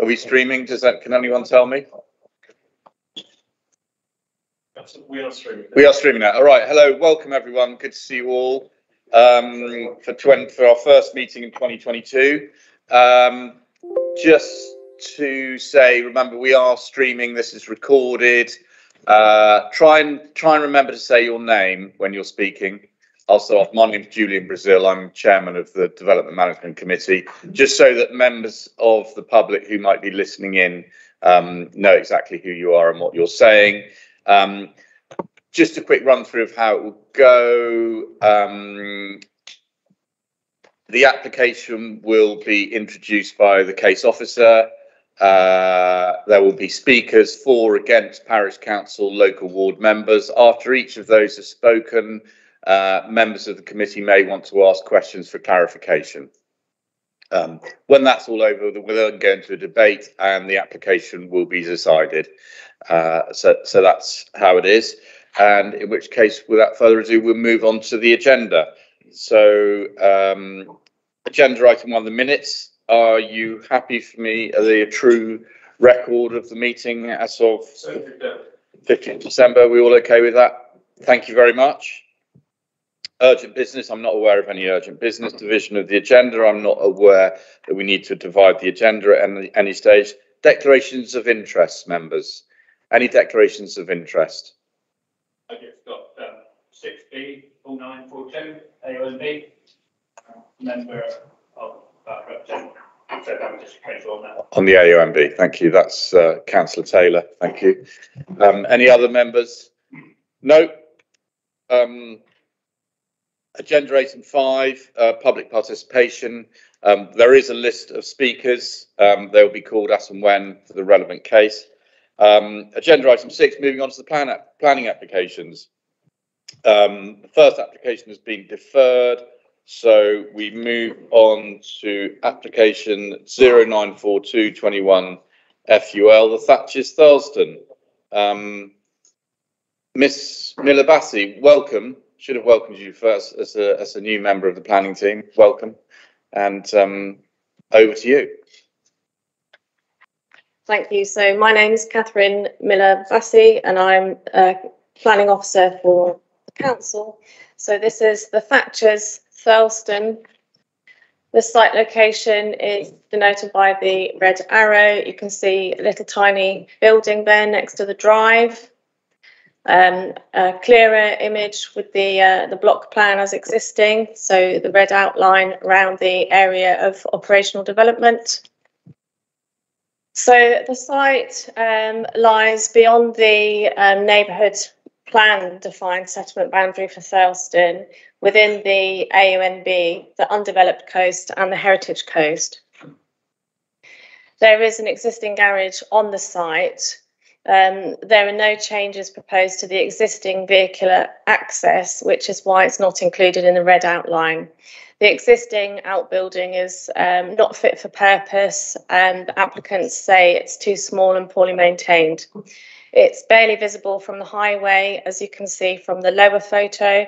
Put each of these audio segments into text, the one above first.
Are we streaming? Does that, can anyone tell me? We are streaming. We are streaming now. All right. Hello, welcome everyone. Good to see you all um, for 20, for our first meeting in 2022. Um, just to say, remember we are streaming. This is recorded. Uh, try and try and remember to say your name when you're speaking. Off. My name's Julian Brazil. I'm chairman of the Development Management Committee. Just so that members of the public who might be listening in um, know exactly who you are and what you're saying. Um, just a quick run through of how it will go. Um, the application will be introduced by the case officer. Uh, there will be speakers for, against parish council, local ward members. After each of those has spoken, uh, members of the committee may want to ask questions for clarification. Um, when that's all over, we'll then go into a debate and the application will be decided. Uh, so, so that's how it is. And in which case, without further ado, we'll move on to the agenda. So, um, agenda item one, the minutes. Are you happy for me? Are they a true record of the meeting as of So, uh, 15th December? we all okay with that? Thank you very much. Urgent business, I'm not aware of any urgent business division of the agenda. I'm not aware that we need to divide the agenda at any, any stage. Declarations of interest, members. Any declarations of interest? I just got um, six B, four nine, four two, AONB. Member of that representative, so that was just a case on that. On the AONB, thank you. That's uh, councillor Taylor, thank you. Um, any other members? No. Um, agenda item five, uh, public participation. Um, there is a list of speakers. Um, they will be called as and when for the relevant case. Um, agenda item six, moving on to the plan planning applications. Um, the first application has been deferred, so we move on to application 094221 FUL, the Thatcher's Thurlestone. Um, Miss Miller Bassi, welcome. Should have welcomed you first as a, as a new member of the planning team. Welcome. And um, over to you. Thank you. So my name's Catherine Miller Vassy and I'm a planning officer for the council. So this is the Thatcher's Thurlestone. The site location is denoted by the red arrow. You can see a little tiny building there next to the drive. Um, a clearer image with the uh, the block plan as existing. So the red outline around the area of operational development. So the site um, lies beyond the um, neighbourhood plan defined settlement boundary for Thurlestone within the AONB, the undeveloped coast and the heritage coast. There is an existing garage on the site. Um, there are no changes proposed to the existing vehicular access, which is why it's not included in the red outline. The existing outbuilding is um, not fit for purpose, and applicants say it's too small and poorly maintained. It's barely visible from the highway, as you can see from the lower photo,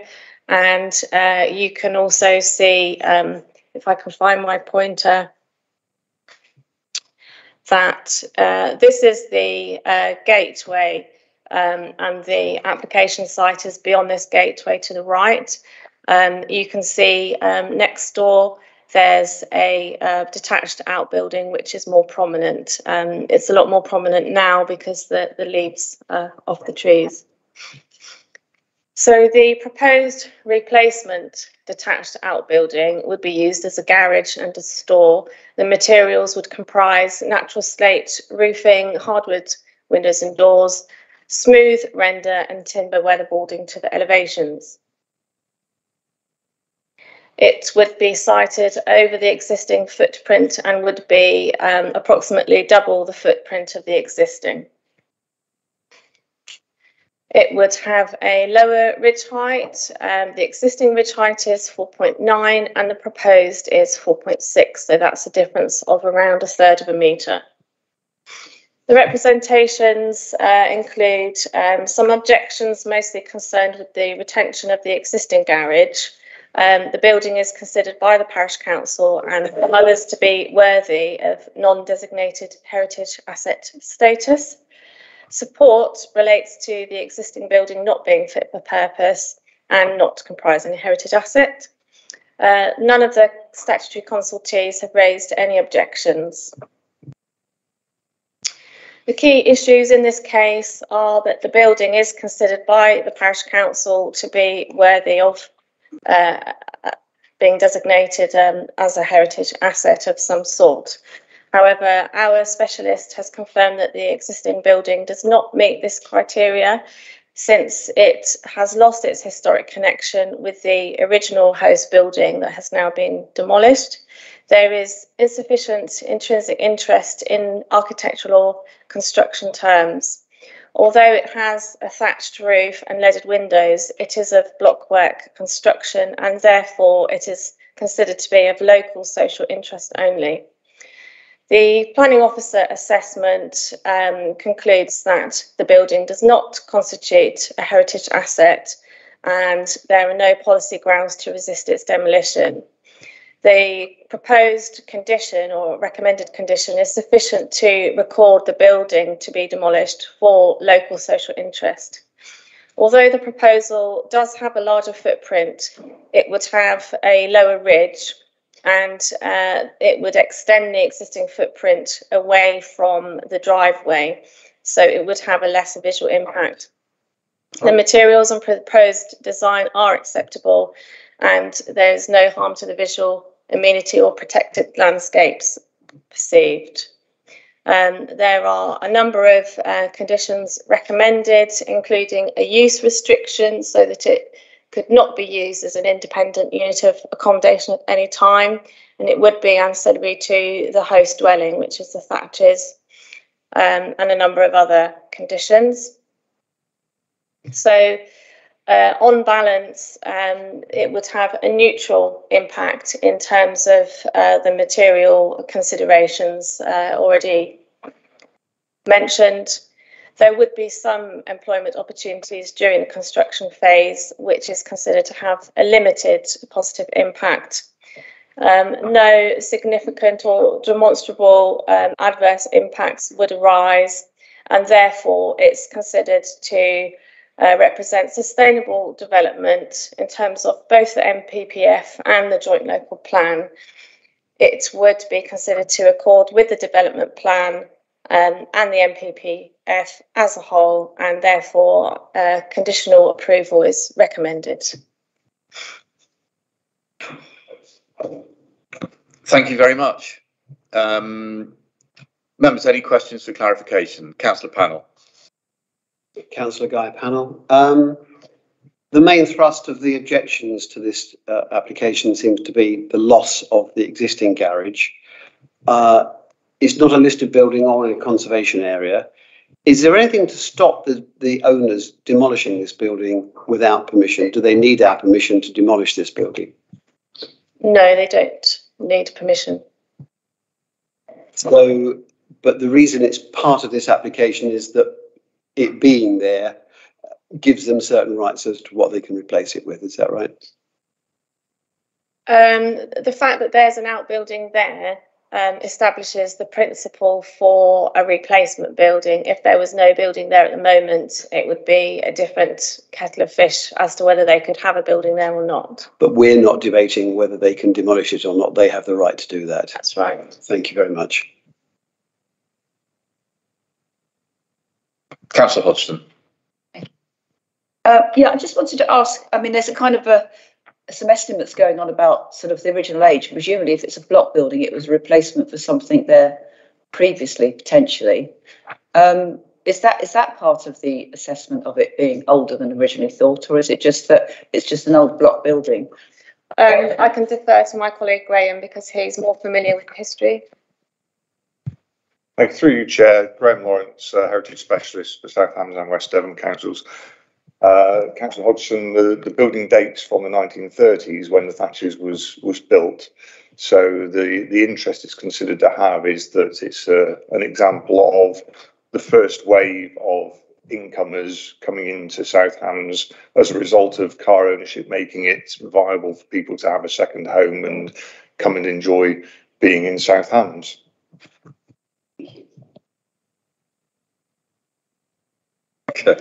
and uh, you can also see, um, if I can find my pointer, that uh, this is the uh, gateway um, and the application site is beyond this gateway to the right. Um, you can see um, next door there's a uh, detached outbuilding which is more prominent. Um, it's a lot more prominent now because the, the leaves are off the trees. So the proposed replacement detached outbuilding would be used as a garage and a store. The materials would comprise natural slate roofing, hardwood windows and doors, smooth render and timber weatherboarding to the elevations. It would be sited over the existing footprint and would be um, approximately double the footprint of the existing. It would have a lower ridge height. Um, the existing ridge height is 4.9 and the proposed is 4.6. So that's a difference of around a third of a metre. The representations uh, include um, some objections mostly concerned with the retention of the existing garage, Um, the building is considered by the parish council and others to be worthy of non-designated heritage asset status. Support relates to the existing building not being fit for purpose and not comprising a heritage asset. Uh, none of the statutory consultees have raised any objections. The key issues in this case are that the building is considered by the parish council to be worthy of uh, being designated um, as a heritage asset of some sort. However, our specialist has confirmed that the existing building does not meet this criteria since it has lost its historic connection with the original host building that has now been demolished. There is insufficient intrinsic interest in architectural or construction terms. Although it has a thatched roof and leaded windows, it is of blockwork construction and therefore it is considered to be of local social interest only. The planning officer assessment um, concludes that the building does not constitute a heritage asset and there are no policy grounds to resist its demolition the proposed condition or recommended condition is sufficient to record the building to be demolished for local social interest. Although the proposal does have a larger footprint, it would have a lower ridge and uh, it would extend the existing footprint away from the driveway, so it would have a lesser visual impact. The materials and proposed design are acceptable, and there's no harm to the visual amenity or protected landscapes perceived. Um, there are a number of uh, conditions recommended, including a use restriction so that it could not be used as an independent unit of accommodation at any time, and it would be ancillary to the host dwelling, which is the thatches, um, and a number of other conditions. So uh, on balance, um, it would have a neutral impact in terms of uh, the material considerations uh, already mentioned. There would be some employment opportunities during the construction phase, which is considered to have a limited positive impact. Um, no significant or demonstrable um, adverse impacts would arise, and therefore it's considered to uh, represent sustainable development in terms of both the NPPF and the Joint Local Plan. It would be considered to accord with the development plan um, and the NPPF as a whole, and therefore uh, conditional approval is recommended. Thank you very much. Um, members, any questions for clarification? Councillor Pannell. Councillor Guy Pannell. Um, the main thrust of the objections to this uh, application seems to be the loss of the existing garage. Uh, it's not a listed building or in a conservation area. Is there anything to stop the, the owners demolishing this building without permission? Do they need our permission to demolish this building? No, they don't need permission. So, but the reason it's part of this application is that it being there gives them certain rights as to what they can replace it with. Is that right? Um, the fact that there's an outbuilding there um, establishes the principle for a replacement building. If there was no building there at the moment, it would be a different kettle of fish as to whether they could have a building there or not. But we're not debating whether they can demolish it or not. They have the right to do that. That's right. Thank you very much. Councillor Hodgson. Uh, yeah, I just wanted to ask. I mean, there's a kind of a some estimates going on about sort of the original age. Presumably, if it's a block building, it was a replacement for something there previously, potentially. Um, is that is that part of the assessment of it being older than originally thought, or is it just that it's just an old block building? Um, I can defer to my colleague Graham because he's more familiar with the history. Thank you. Through you, Chair, Graham Lawrence, uh, Heritage Specialist for South Hams and West Devon Councils. Uh, Councillor Hodgson, the, the building dates from the 1930s when the Thatchers was was built. So the, the interest it's considered to have is that it's uh, an example of the first wave of incomers coming into South Hams as a result of car ownership, making it viable for people to have a second home and come and enjoy being in South Hams. Okay.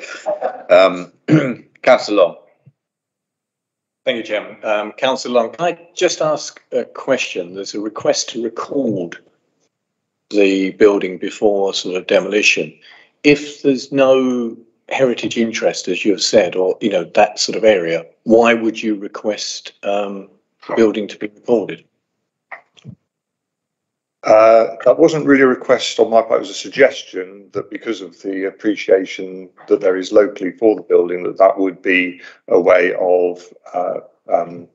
Um, councillor Long. Thank you, Chairman. Um, Councillor Long, can I just ask a question? There's a request to record the building before sort of demolition. If there's no heritage interest, as you have said, or, you know, that sort of area, why would you request um, the building to be recorded? Uh, that wasn't really a request on my part, it was a suggestion that because of the appreciation that there is locally for the building, that that would be a way of uh, um,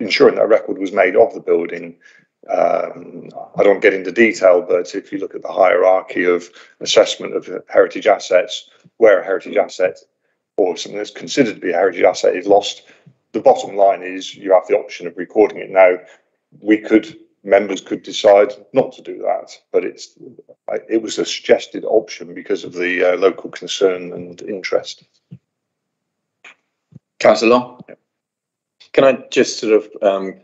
ensuring that a record was made of the building. Um, I don't get into detail, but if you look at the hierarchy of assessment of heritage assets, where a heritage asset or something that's considered to be a heritage asset is lost, the bottom line is you have the option of recording it now. We could members could decide not to do that, but it's it was a suggested option because of the uh, local concern and interest. Councillor. Can I just sort of um,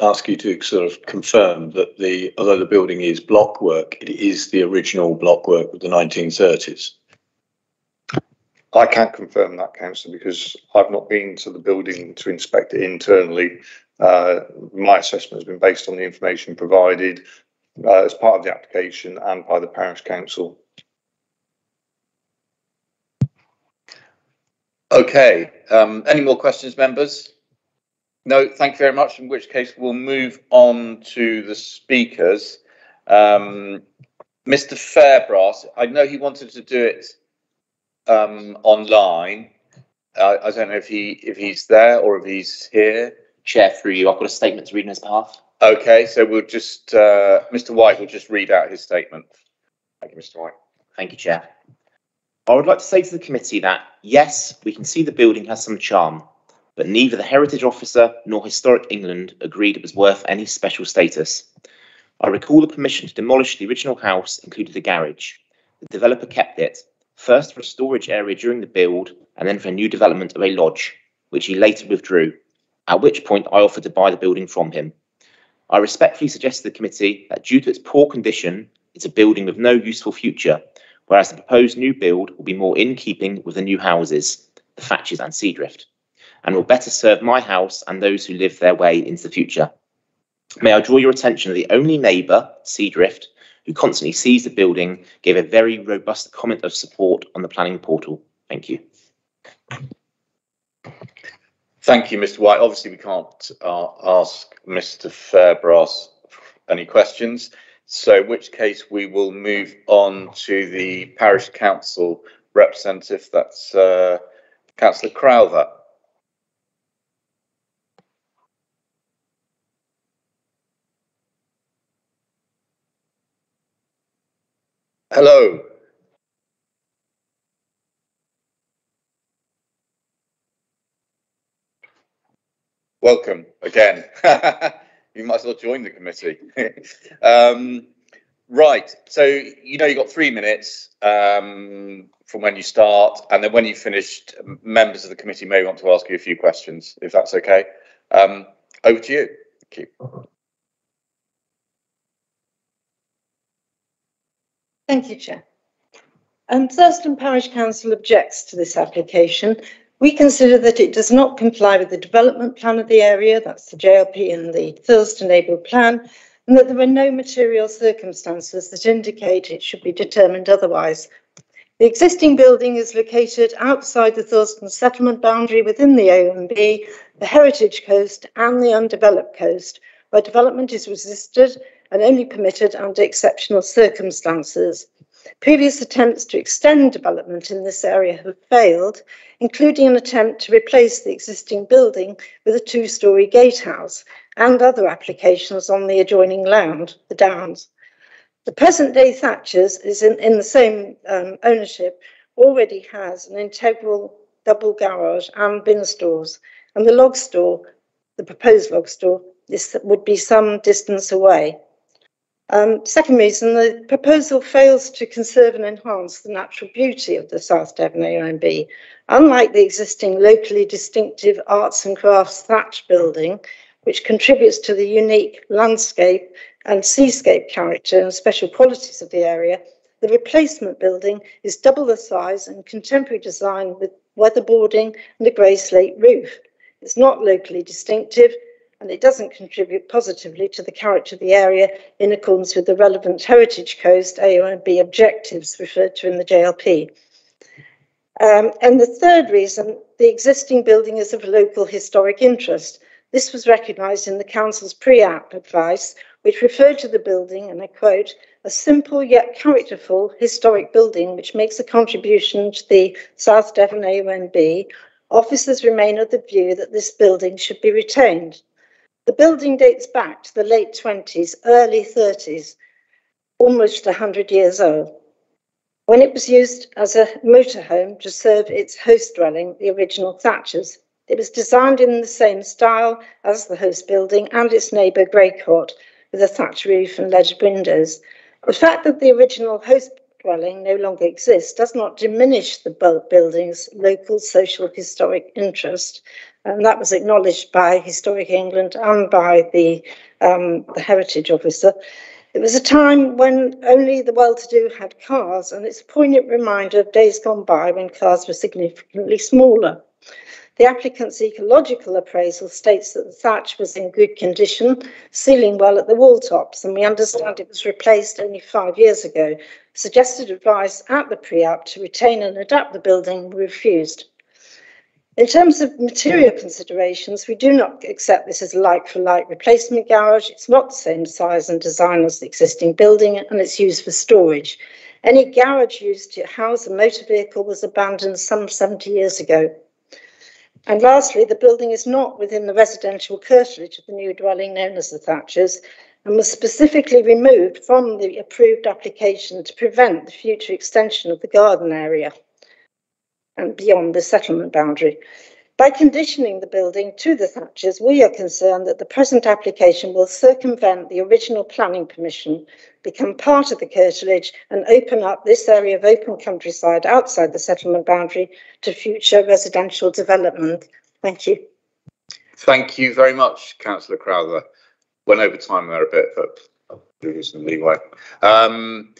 ask you to sort of confirm that the, although the building is block work, it is the original block work of the 1930s? I can't confirm that, councillor, because I've not been to the building to inspect it internally. Uh, my assessment has been based on the information provided uh, as part of the application and by the parish council. Okay. Um, any more questions, members? No, thank you very much. In which case, we'll move on to the speakers. Um, Mr. Fairbrass, I know he wanted to do it um, online. Uh, I don't know if he if he's there or if he's here. Chair, through you, I've got a statement to read on his behalf. Okay, so we'll just uh, Mr. White will just read out his statement. Thank you, Mr. White. Thank you, Chair. I would like to say to the committee that yes, we can see the building has some charm, but neither the Heritage Officer nor Historic England agreed it was worth any special status. I recall the permission to demolish the original house included a garage. The developer kept it, first for a storage area during the build and then for a new development of a lodge, which he later withdrew, at which point I offered to buy the building from him. I respectfully suggest to the committee that due to its poor condition, it's a building with no useful future, whereas the proposed new build will be more in keeping with the new houses, the Thatches and Seadrift, and will better serve my house and those who live their way into the future. May I draw your attention to the only neighbour, Seadrift, who constantly sees the building, gave a very robust comment of support on the planning portal. Thank you. Thank you, Mr. White. Obviously, we can't uh, ask Mr. Fairbrass any questions. So in which case we will move on to the parish council representative. That's uh, Councillor Crowther. Hello. Welcome again. you might as well join the committee. um, right, so you know you've got three minutes um, from when you start, and then when you've finished, members of the committee may want to ask you a few questions, if that's okay. Um, over to you. Thank you. Thank you, Chair. Um, Thurlestone Parish Council objects to this application. We consider that it does not comply with the development plan of the area, that's the JLP and the Thurlestone neighbourhood plan, and that there are no material circumstances that indicate it should be determined otherwise. The existing building is located outside the Thurlestone settlement boundary within the OMB, the Heritage Coast and the undeveloped coast, where development is resisted and only permitted under exceptional circumstances. Previous attempts to extend development in this area have failed, including an attempt to replace the existing building with a two story gatehouse and other applications on the adjoining land, the Downs. The present day Thatchers is in, in the same um, ownership, already has an integral double garage and bin stores, and the log store, the proposed log store, this would be some distance away. Um, second reason, the proposal fails to conserve and enhance the natural beauty of the South Devon AONB. Unlike the existing locally distinctive arts and crafts thatch building, which contributes to the unique landscape and seascape character and special qualities of the area, the replacement building is double the size and contemporary design with weatherboarding and a grey slate roof. It's not locally distinctive and it doesn't contribute positively to the character of the area in accordance with the relevant Heritage Coast AONB objectives referred to in the JLP. Um, and the third reason, the existing building is of local historic interest. This was recognised in the Council's pre-app advice, which referred to the building, and I quote, a simple yet characterful historic building which makes a contribution to the South Devon AONB. Officers remain of the view that this building should be retained. The building dates back to the late 20s, early 30s, almost 100 years old when it was used as a motorhome to serve its host dwelling, the original Thatchers. It was designed in the same style as the host building and its neighbour Greycourt, with a thatch roof and leaded windows. The fact that the original host dwelling no longer exists does not diminish the building's local social historic interest, and that was acknowledged by Historic England and by the, um, the Heritage Officer. It was a time when only the well-to-do had cars, and it's a poignant reminder of days gone by when cars were significantly smaller. The applicant's ecological appraisal states that the thatch was in good condition, sealing well at the wall tops, and we understand it was replaced only five years ago. Suggested advice at the pre-app to retain and adapt the building were refused. In terms of material considerations, we do not accept this as a like-for-like replacement garage. It's not the same size and design as the existing building and it's used for storage. Any garage used to house a motor vehicle was abandoned some 70 years ago. And lastly, the building is not within the residential curtilage of the new dwelling known as the Thatchers and was specifically removed from the approved application to prevent the future extension of the garden area and beyond the settlement boundary. By conditioning the building to the thatches, we are concerned that the present application will circumvent the original planning permission, become part of the curtilage, and open up this area of open countryside outside the settlement boundary to future residential development. Thank you. Thank you very much, Councillor Crowther. Went over time there a bit, but you some leeway. Um,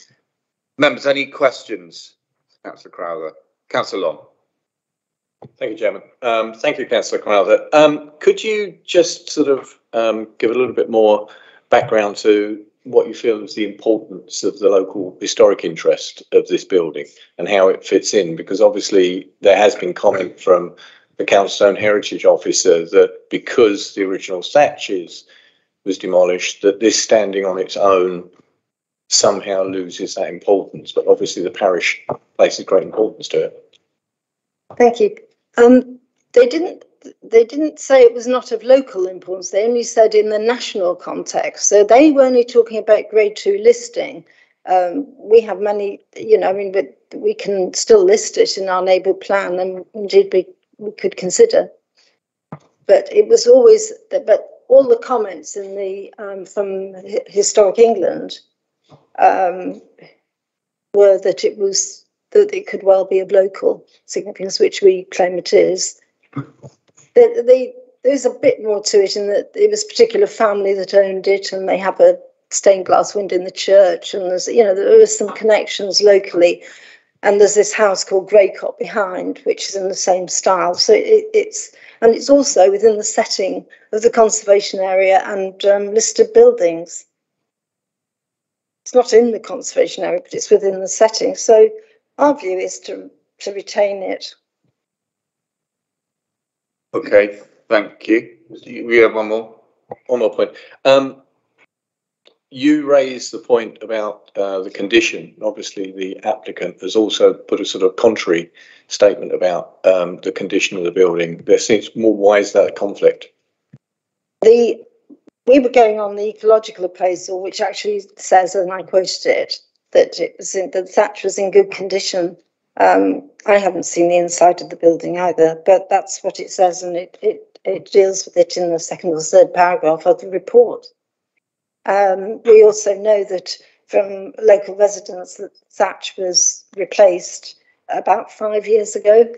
members, any questions? Councillor Crowther. Councillor Long. Thank you, Chairman. Um, thank you, Councillor Crowther. Um, could you just sort of um, give a little bit more background to what you feel is the importance of the local historic interest of this building and how it fits in? Because obviously there has been comment from the Councilstone Heritage Officer that because the original thatches was demolished, that this standing on its own somehow loses that importance. But obviously the parish places great importance to it. Thank you. Um, they didn't. They didn't say it was not of local importance. They only said in the national context. So they were only talking about grade two listing. Um, we have many, you know, I mean, but we can still list it in our neighbourhood plan, and indeed we, we could consider. But it was always, but all the comments in the um, from Historic England um, were that it was that it could well be of local significance, which we claim it is. The, the, there's a bit more to it in that it was a particular family that owned it, and they have a stained glass window in the church, and there's you know there were some connections locally, and there's this house called Greycourt behind, which is in the same style. So it, it's and it's also within the setting of the conservation area and um, listed buildings. It's not in the conservation area, but it's within the setting. So our view is to, to retain it. Okay, thank you. We have one more. One more point. Um, you raised the point about uh, the condition. Obviously, the applicant has also put a sort of contrary statement about um, the condition of the building. There seems more. Why is that a conflict? The we were going on the ecological appraisal, which actually says, and I quoted it, that it was in, the thatch was in good condition. Um, I haven't seen the inside of the building either, but that's what it says, and it, it, it deals with it in the second or third paragraph of the report. Um, we also know that from local residents that thatch was replaced about five years ago.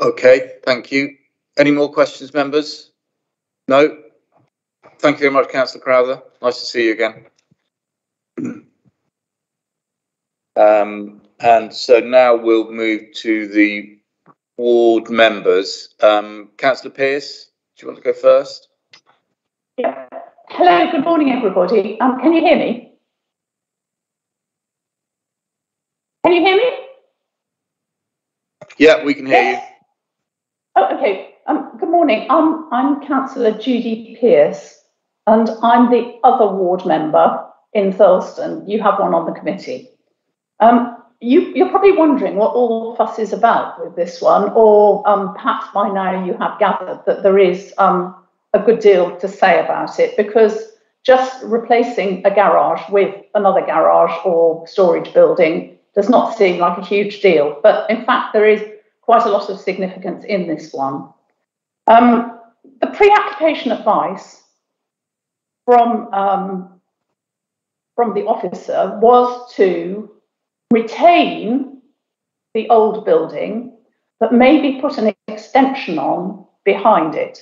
Okay, thank you. Any more questions, members? No? Thank you very much, councillor Crowther. Nice to see you again. Um, and so now we'll move to the ward members. Um, councillor Pearce, do you want to go first? Yeah. Hello, good morning, everybody. Um, can you hear me? Can you hear me? Yeah, we can hear you. Oh, okay. Um, good morning. Um, I'm Councillor Judy Pearce, and I'm the other ward member in Thurlestone. You have one on the committee. Um, you, you're probably wondering what all the fuss is about with this one, or um, perhaps by now you have gathered that there is um, a good deal to say about it, because just replacing a garage with another garage or storage building does not seem like a huge deal. But in fact, there is quite a lot of significance in this one. Um, the pre-application advice from um, from the officer was to retain the old building, but maybe put an extension on behind it.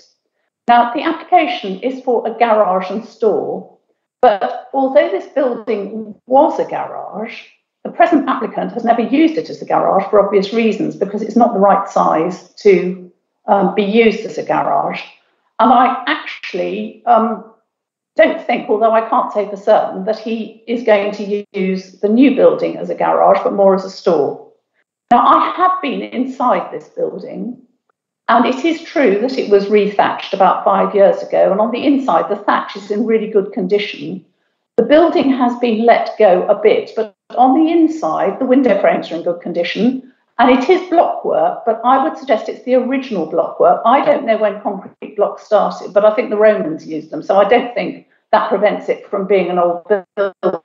Now, the application is for a garage and store, but although this building was a garage, the present applicant has never used it as a garage for obvious reasons because it's not the right size to um, be used as a garage. And I actually um, don't think, although I can't say for certain, that he is going to use the new building as a garage, but more as a store. Now, I have been inside this building, and it is true that it was rethatched about five years ago. And on the inside, the thatch is in really good condition. The building has been let go a bit, but on the inside, the window frames are in good condition. And it is block work, but I would suggest it's the original block work. I don't know when concrete blocks started, but I think the Romans used them. So I don't think that prevents it from being an old building.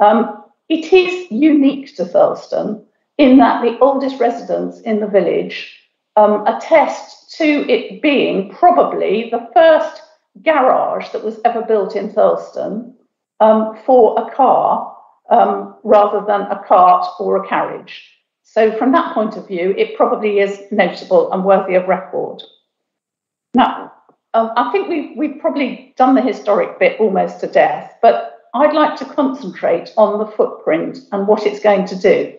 Um, it is unique to Thurlestone in that the oldest residence in the village um, attest to it being probably the first garage that was ever built in Thurlestone um, for a car um, rather than a cart or a carriage. So, from that point of view, it probably is notable and worthy of record. Now, um, I think we've, we've probably done the historic bit almost to death, but I'd like to concentrate on the footprint and what it's going to do.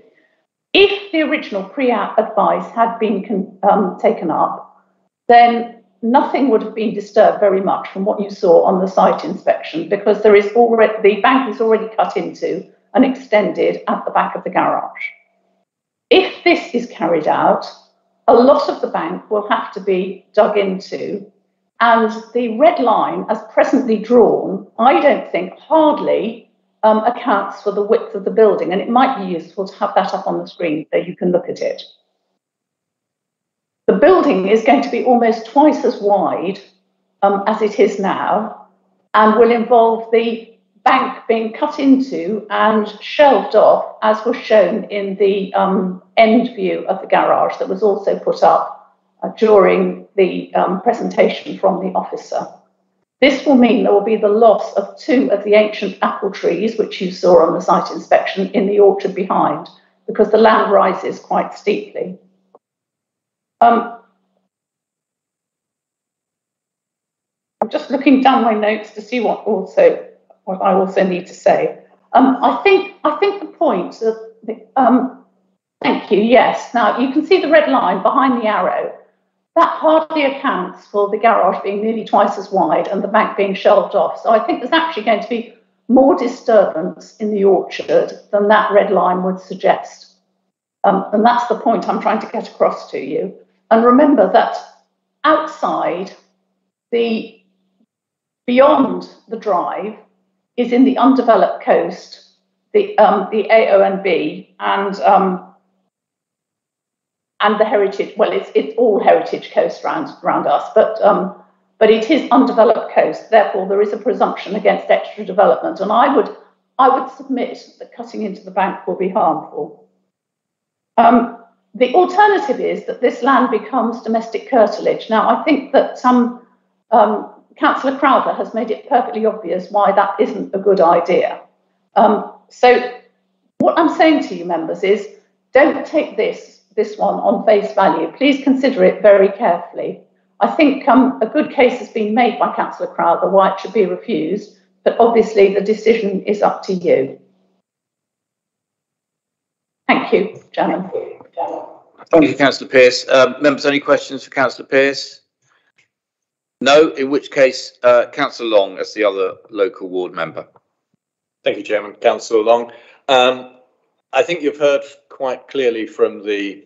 If the original pre-app advice had been um, taken up, then nothing would have been disturbed very much from what you saw on the site inspection because there is already the bank is already cut into and extended at the back of the garage. If this is carried out, a lot of the bank will have to be dug into, and the red line, as presently drawn, I don't think hardly um, accounts for the width of the building, and it might be useful to have that up on the screen so you can look at it. The building is going to be almost twice as wide um, as it is now, and will involve the bank being cut into and shelved off, as was shown in the um, end view of the garage that was also put up uh, during the um, presentation from the officer. This will mean there will be the loss of two of the ancient apple trees, which you saw on the site inspection in the orchard behind, because the land rises quite steeply. Um, I'm just looking down my notes to see what also what I also need to say. Um, I think I think the point that um, thank you. Yes. Now you can see the red line behind the arrow. That hardly accounts for the garage being nearly twice as wide and the bank being shelved off. So I think there's actually going to be more disturbance in the orchard than that red line would suggest. Um, and that's the point I'm trying to get across to you. And remember that outside, the beyond the drive, is in the undeveloped coast, the um, the AONB and um, and the heritage. Well, it's it's all heritage coast around around us, but um, but it is undeveloped coast. Therefore, there is a presumption against extra development, and I would I would submit that cutting into the bank will be harmful. Um, the alternative is that this land becomes domestic curtilage. Now, I think that some um, Councillor Crowther has made it perfectly obvious why that isn't a good idea. Um, so what I'm saying to you members is don't take this, this one on face value. Please consider it very carefully. I think um, a good case has been made by Councillor Crowther why it should be refused, but obviously the decision is up to you. Thank you, Chairman. Thank you, councillor Pearce. Um, members, any questions for councillor Pearce? No, in which case, uh, councillor Long as the other local ward member. Thank you, Chairman. Councillor Long. Um, I think you've heard quite clearly from the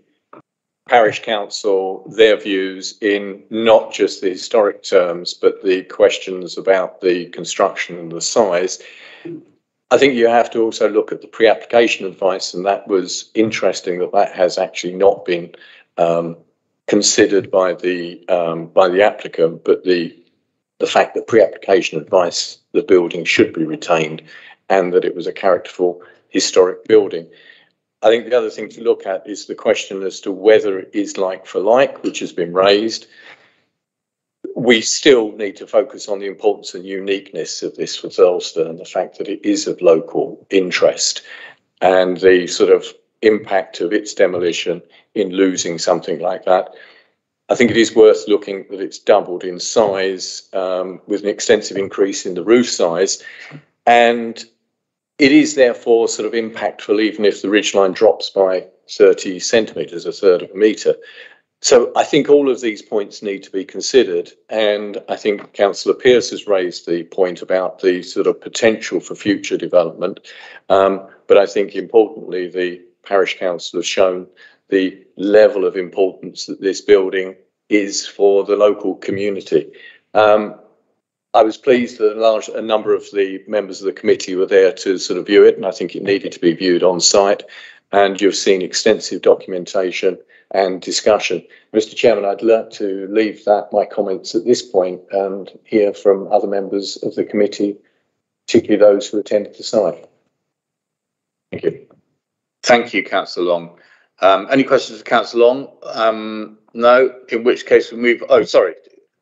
parish council their views in not just the historic terms, but the questions about the construction and the size. I think you have to also look at the pre-application advice, and that was interesting that that has actually not been um, considered by the um, by the applicant, but the the fact that pre-application advice, the building should be retained, and that it was a characterful historic building. I think the other thing to look at is the question as to whether it is like for like, which has been raised. We still need to focus on the importance and uniqueness of this for Thurlestone and the fact that it is of local interest and the sort of impact of its demolition in losing something like that. I think it is worth looking that it's doubled in size um, with an extensive increase in the roof size. And it is therefore sort of impactful even if the ridgeline drops by 30 centimetres, a third of a metre. So I think all of these points need to be considered. And I think Councillor Pearce has raised the point about the sort of potential for future development. Um, but I think importantly, the parish council has shown the level of importance that this building is for the local community. Um, I was pleased that a large a number of the members of the committee were there to sort of view it, and I think it needed to be viewed on site. And you've seen extensive documentation and discussion. Mr. Chairman, I'd like to leave that my comments at this point and hear from other members of the committee, particularly those who attended the site. Thank you. Thank you, councillor Long. Um, any questions for councillor Long? Um, no, in which case we move. Oh, sorry,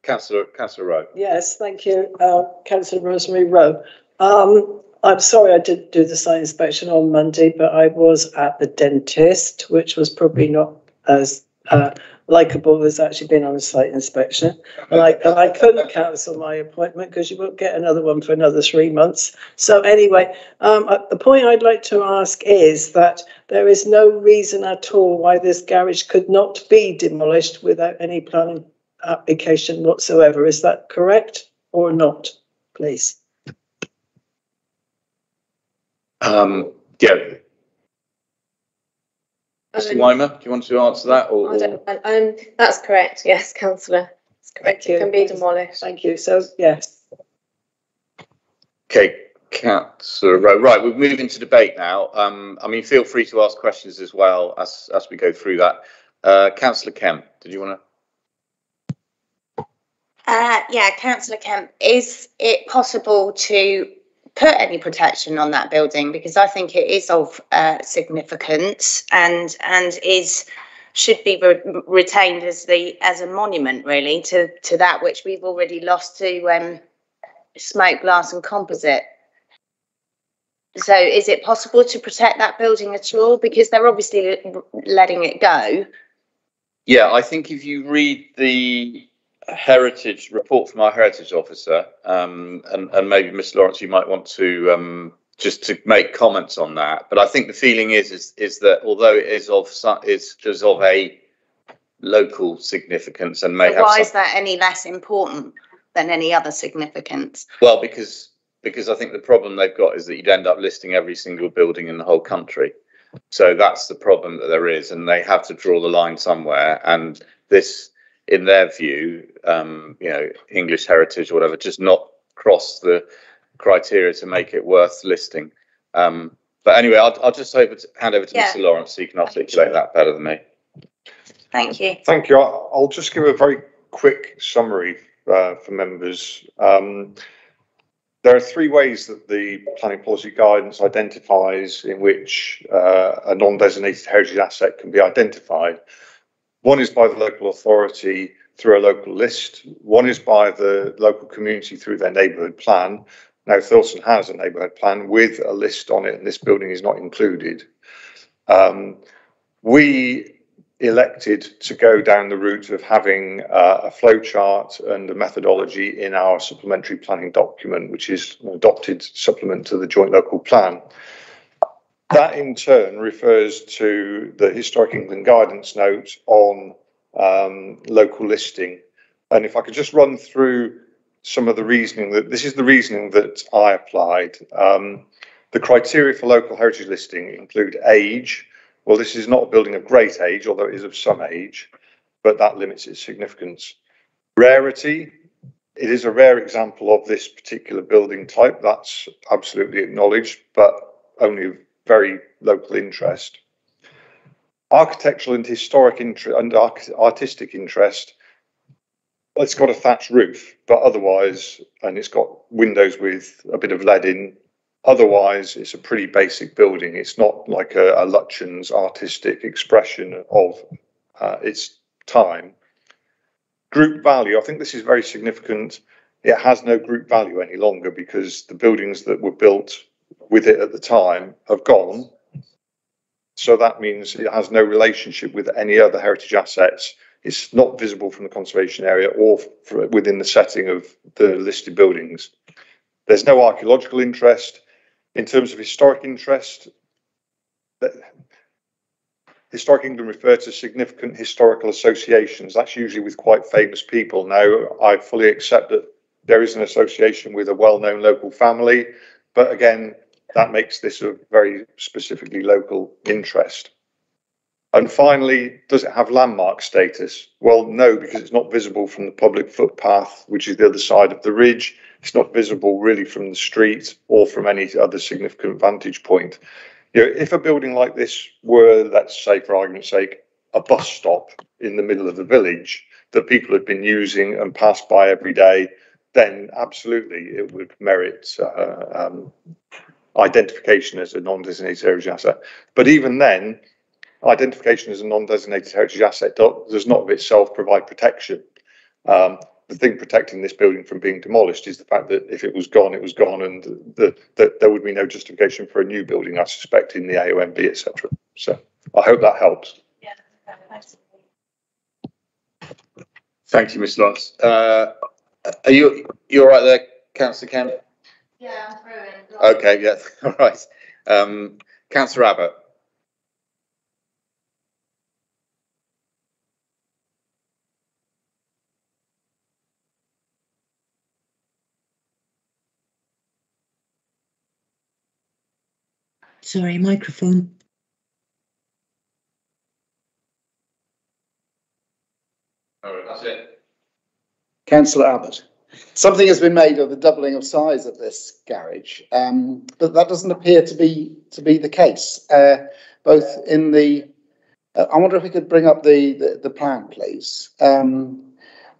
councillor councillor Rowe. Yes, thank you, uh, councillor Rosemary Rowe. Um, I'm sorry I didn't do the site inspection on Monday, but I was at the dentist, which was probably not as uh, likable as actually being on a site inspection. And I, and I couldn't cancel my appointment because you won't get another one for another three months. So anyway, um, the point I'd like to ask is that there is no reason at all why this garage could not be demolished without any planning application whatsoever. Is that correct or not, please? Um, yeah. Mr. Um, Weimer, do you want to answer that or? I don't, um, that's correct, yes, councillor. That's correct, Thank it can you. be demolished. Thank you. So, yes. Okay, councillor Rowe. Right, we're moving to debate now. Um, I mean, feel free to ask questions as well as, as we go through that. Uh, councillor Kemp, did you want to? Uh, yeah, councillor Kemp, is it possible to put any protection on that building? Because I think it is of uh, significance and and is should be re- retained as the as a monument really to to that which we've already lost to um, smoke glass and composite. So is it possible to protect that building at all? Because they're obviously letting it go. Yeah, I think if you read the heritage report from our heritage officer, um, and, and maybe Miss Lawrence, you might want to um, just to make comments on that. But I think the feeling is is, is that although it is of some, is is of a local significance and may have why is that any less important than any other significance? well because because I think the problem they've got is that you'd end up listing every single building in the whole country. So that's the problem that there is, and they have to draw the line somewhere. And this, in their view, um, you know, English heritage or whatever, just not cross the criteria to make it worth listing. Um, but anyway, I'll, I'll just over to, hand over to Yeah. Mr. Lawrence so you can articulate that better than me. Thank you. Thank you. I'll I'll just give a very quick summary uh, for members. Um, There are three ways that the planning policy guidance identifies in which uh, a non-designated heritage asset can be identified. One is by the local authority through a local list. One is by the local community through their neighbourhood plan. Now, Thurlestone has a neighbourhood plan with a list on it, and this building is not included. Um, we elected to go down the route of having uh, a flow chart and a methodology in our supplementary planning document, which is an adopted supplement to the joint local plan. That in turn refers to the Historic England guidance note on um, local listing. And if I could just run through some of the reasoning that this is the reasoning that I applied. Um, the criteria for local heritage listing include age, well, this is not a building of great age, although it is of some age, but that limits its significance. Rarity, it is a rare example of this particular building type, that's absolutely acknowledged, but only very local interest. Architectural and historic interest and artistic interest, it's got a thatched roof, but otherwise, and it's got windows with a bit of lead in Otherwise, it's a pretty basic building. It's not like a, a artistic expression of uh, its time. Group value, I think this is very significant. It has no group value any longer because the buildings that were built with it at the time have gone. So that means it has no relationship with any other heritage assets. It's not visible from the conservation area or within the setting of the listed buildings. There's no archaeological interest in terms of historic interest, Historic England refer to significant historical associations. That's usually with quite famous people. Now, I fully accept that there is an association with a well-known local family, but again, that makes this a very specifically local interest. And finally, does it have landmark status? Well, no, because it's not visible from the public footpath, which is the other side of the ridge. It's not visible really from the street or from any other significant vantage point. You know, if a building like this were, let's say, for argument's sake, a bus stop in the middle of the village that people had been using and passed by every day, then absolutely it would merit uh, um, identification as a non-designated heritage asset. But even then, identification as a non-designated heritage asset does not of itself provide protection. Um, the thing protecting this building from being demolished is the fact that if it was gone, it was gone, and that the, there would be no justification for a new building, I suspect, in the AONB, etc. So I hope that helps. Yeah, thanks. Thank you, Ms. Lance. Uh, are you you all right there, Councillor Kemp? Yeah, I'm through Okay, yeah, all right. Um, Councillor Abbott. Sorry, microphone. All right, that's it. Councillor Abbott. Something has been made of the doubling of size of this garage, um, but that doesn't appear to be to be the case. Uh, both in the, uh, I wonder if we could bring up the the, the plan, please. Um,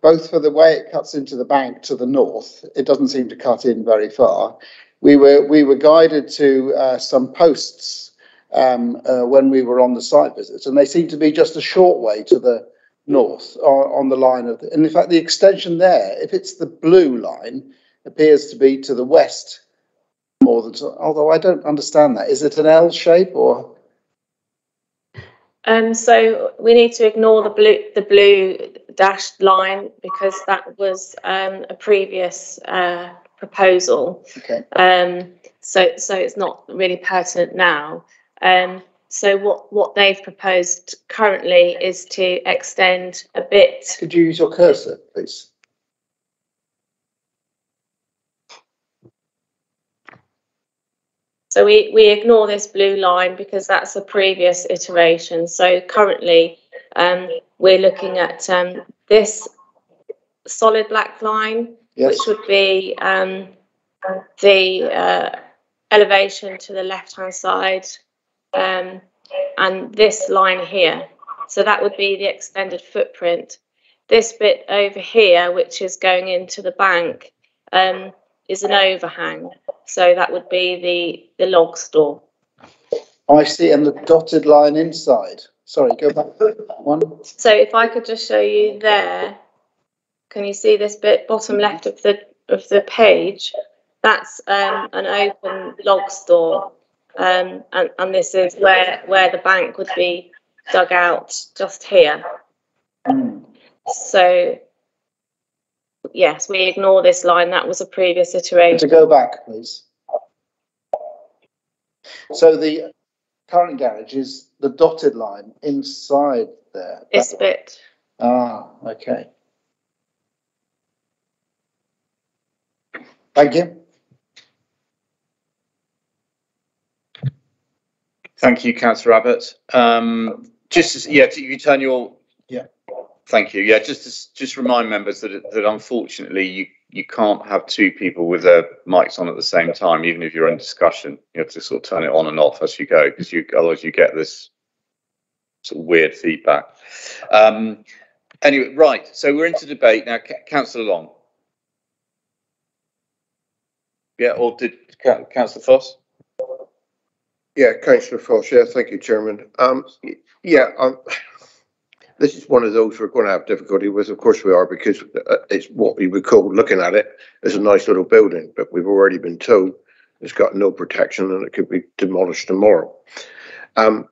both for the way it cuts into the bank to the north, it doesn't seem to cut in very far, we were we were guided to uh, some posts um, uh, when we were on the site visits, and they seem to be just a short way to the north on, on the line of. The, and in fact, the extension there, if it's the blue line, appears to be to the west more than. To, although I don't understand that. Is it an L shape or? Um, so we need to ignore the blue the blue dashed line because that was um, a previous uh, proposal. Okay. Um, so so it's not really pertinent now. Um, so what what they've proposed currently is to extend a bit. Could you use your cursor, please? So we, we ignore this blue line because that's a previous iteration. So currently um, we're looking at um, this solid black line Yes. which would be um, the uh, elevation to the left-hand side um, and this line here. So that would be the extended footprint. This bit over here, which is going into the bank, um, is an overhang. So that would be the, the log store. I see, and the dotted line inside. Sorry, go back one. So if I could just show you there, can you see this bit bottom left of the of the page? That's um, an open log store, um, and and this is where where the bank would be dug out just here. So yes, we ignore this line. That was a previous iteration. To go back, please. So the current garage is the dotted line inside there. This bit. Ah, okay. Thank you. Thank you, councillor Abbott. Um, just, as- yeah, you turn your. Yeah. Thank you. Yeah, just, to- just remind members that, that unfortunately you, you can't have two people with their mics on at the same time, even if you're in discussion. You have to sort of turn it on and off as you go, because you, otherwise you get this sort of weird feedback. Um, anyway, right, so we're into debate now. Councillor Long. Yeah, or did councillor Foss? Yeah, councillor Foss, yeah, thank you, Chairman. Um, yeah, um, this is one of those we're going to have difficulty with, of course we are, because uh, it's what we would call, looking at it, as a nice little building, but we've already been told it's got no protection and it could be demolished tomorrow. Um,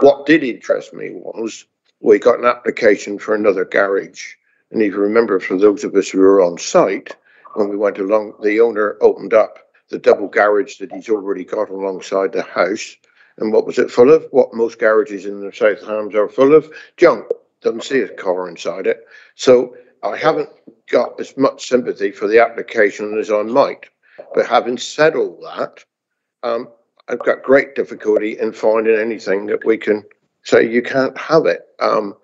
what did interest me was, we got an application for another garage. And if you remember, for those of us who were on site, when we went along, the owner opened up the double garage that he's already got alongside the house. And what was it full of? What most garages in the South Hams are full of? Junk. Doesn't see a car inside it. So I haven't got as much sympathy for the application as I might. But having said all that, um, I've got great difficulty in finding anything that we can say you can't have it. Um,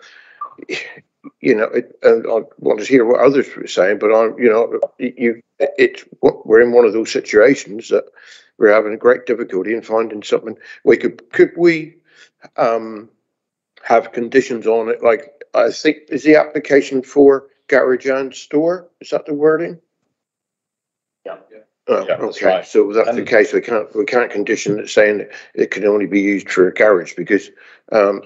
you know, it, and I want to hear what others were saying, but I'm, you know, you, it's, we're in one of those situations that we're having a great difficulty in finding something. We could, could we, um, have conditions on it? Like, I think, is the application for garage and store? Is that the wording? Yeah. Oh, Yeah, that's okay, right. so if that's the case, we can't, we can't condition it saying that it can only be used for a garage because, um,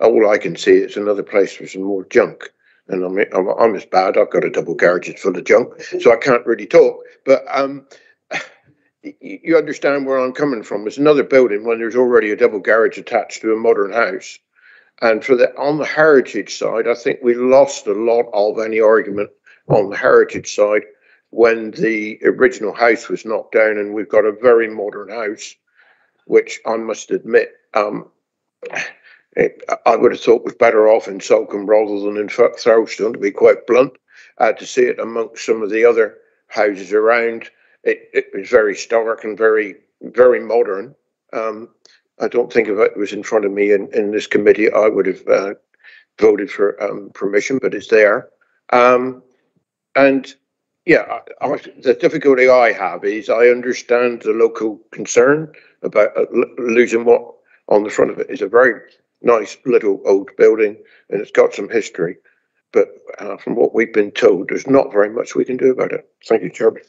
all I can see is another place with some more junk. And I'm, I'm, I'm as bad, I've got a double garage full of junk, so I can't really talk, but, um, you, understand where I'm coming from. It's another building when there's already a double garage attached to a modern house. And for the, on the heritage side, I think we lost a lot of any argument on the heritage side when the original house was knocked down and we've got a very modern house, which I must admit, um, I would have thought was better off in Salcombe rather than in Th- Thurlestone, to be quite blunt. Uh, to see it amongst some of the other houses around, it, it was very stark and very, very modern. Um, I don't think if it was in front of me in, in this committee, I would have uh, voted for um, permission, but it's there. Um, and yeah, I, the difficulty I have is I understand the local concern about uh, losing what on the front of it is a very nice little old building and it's got some history. But uh, from what we've been told, there's not very much we can do about it. Thank you, Chairman.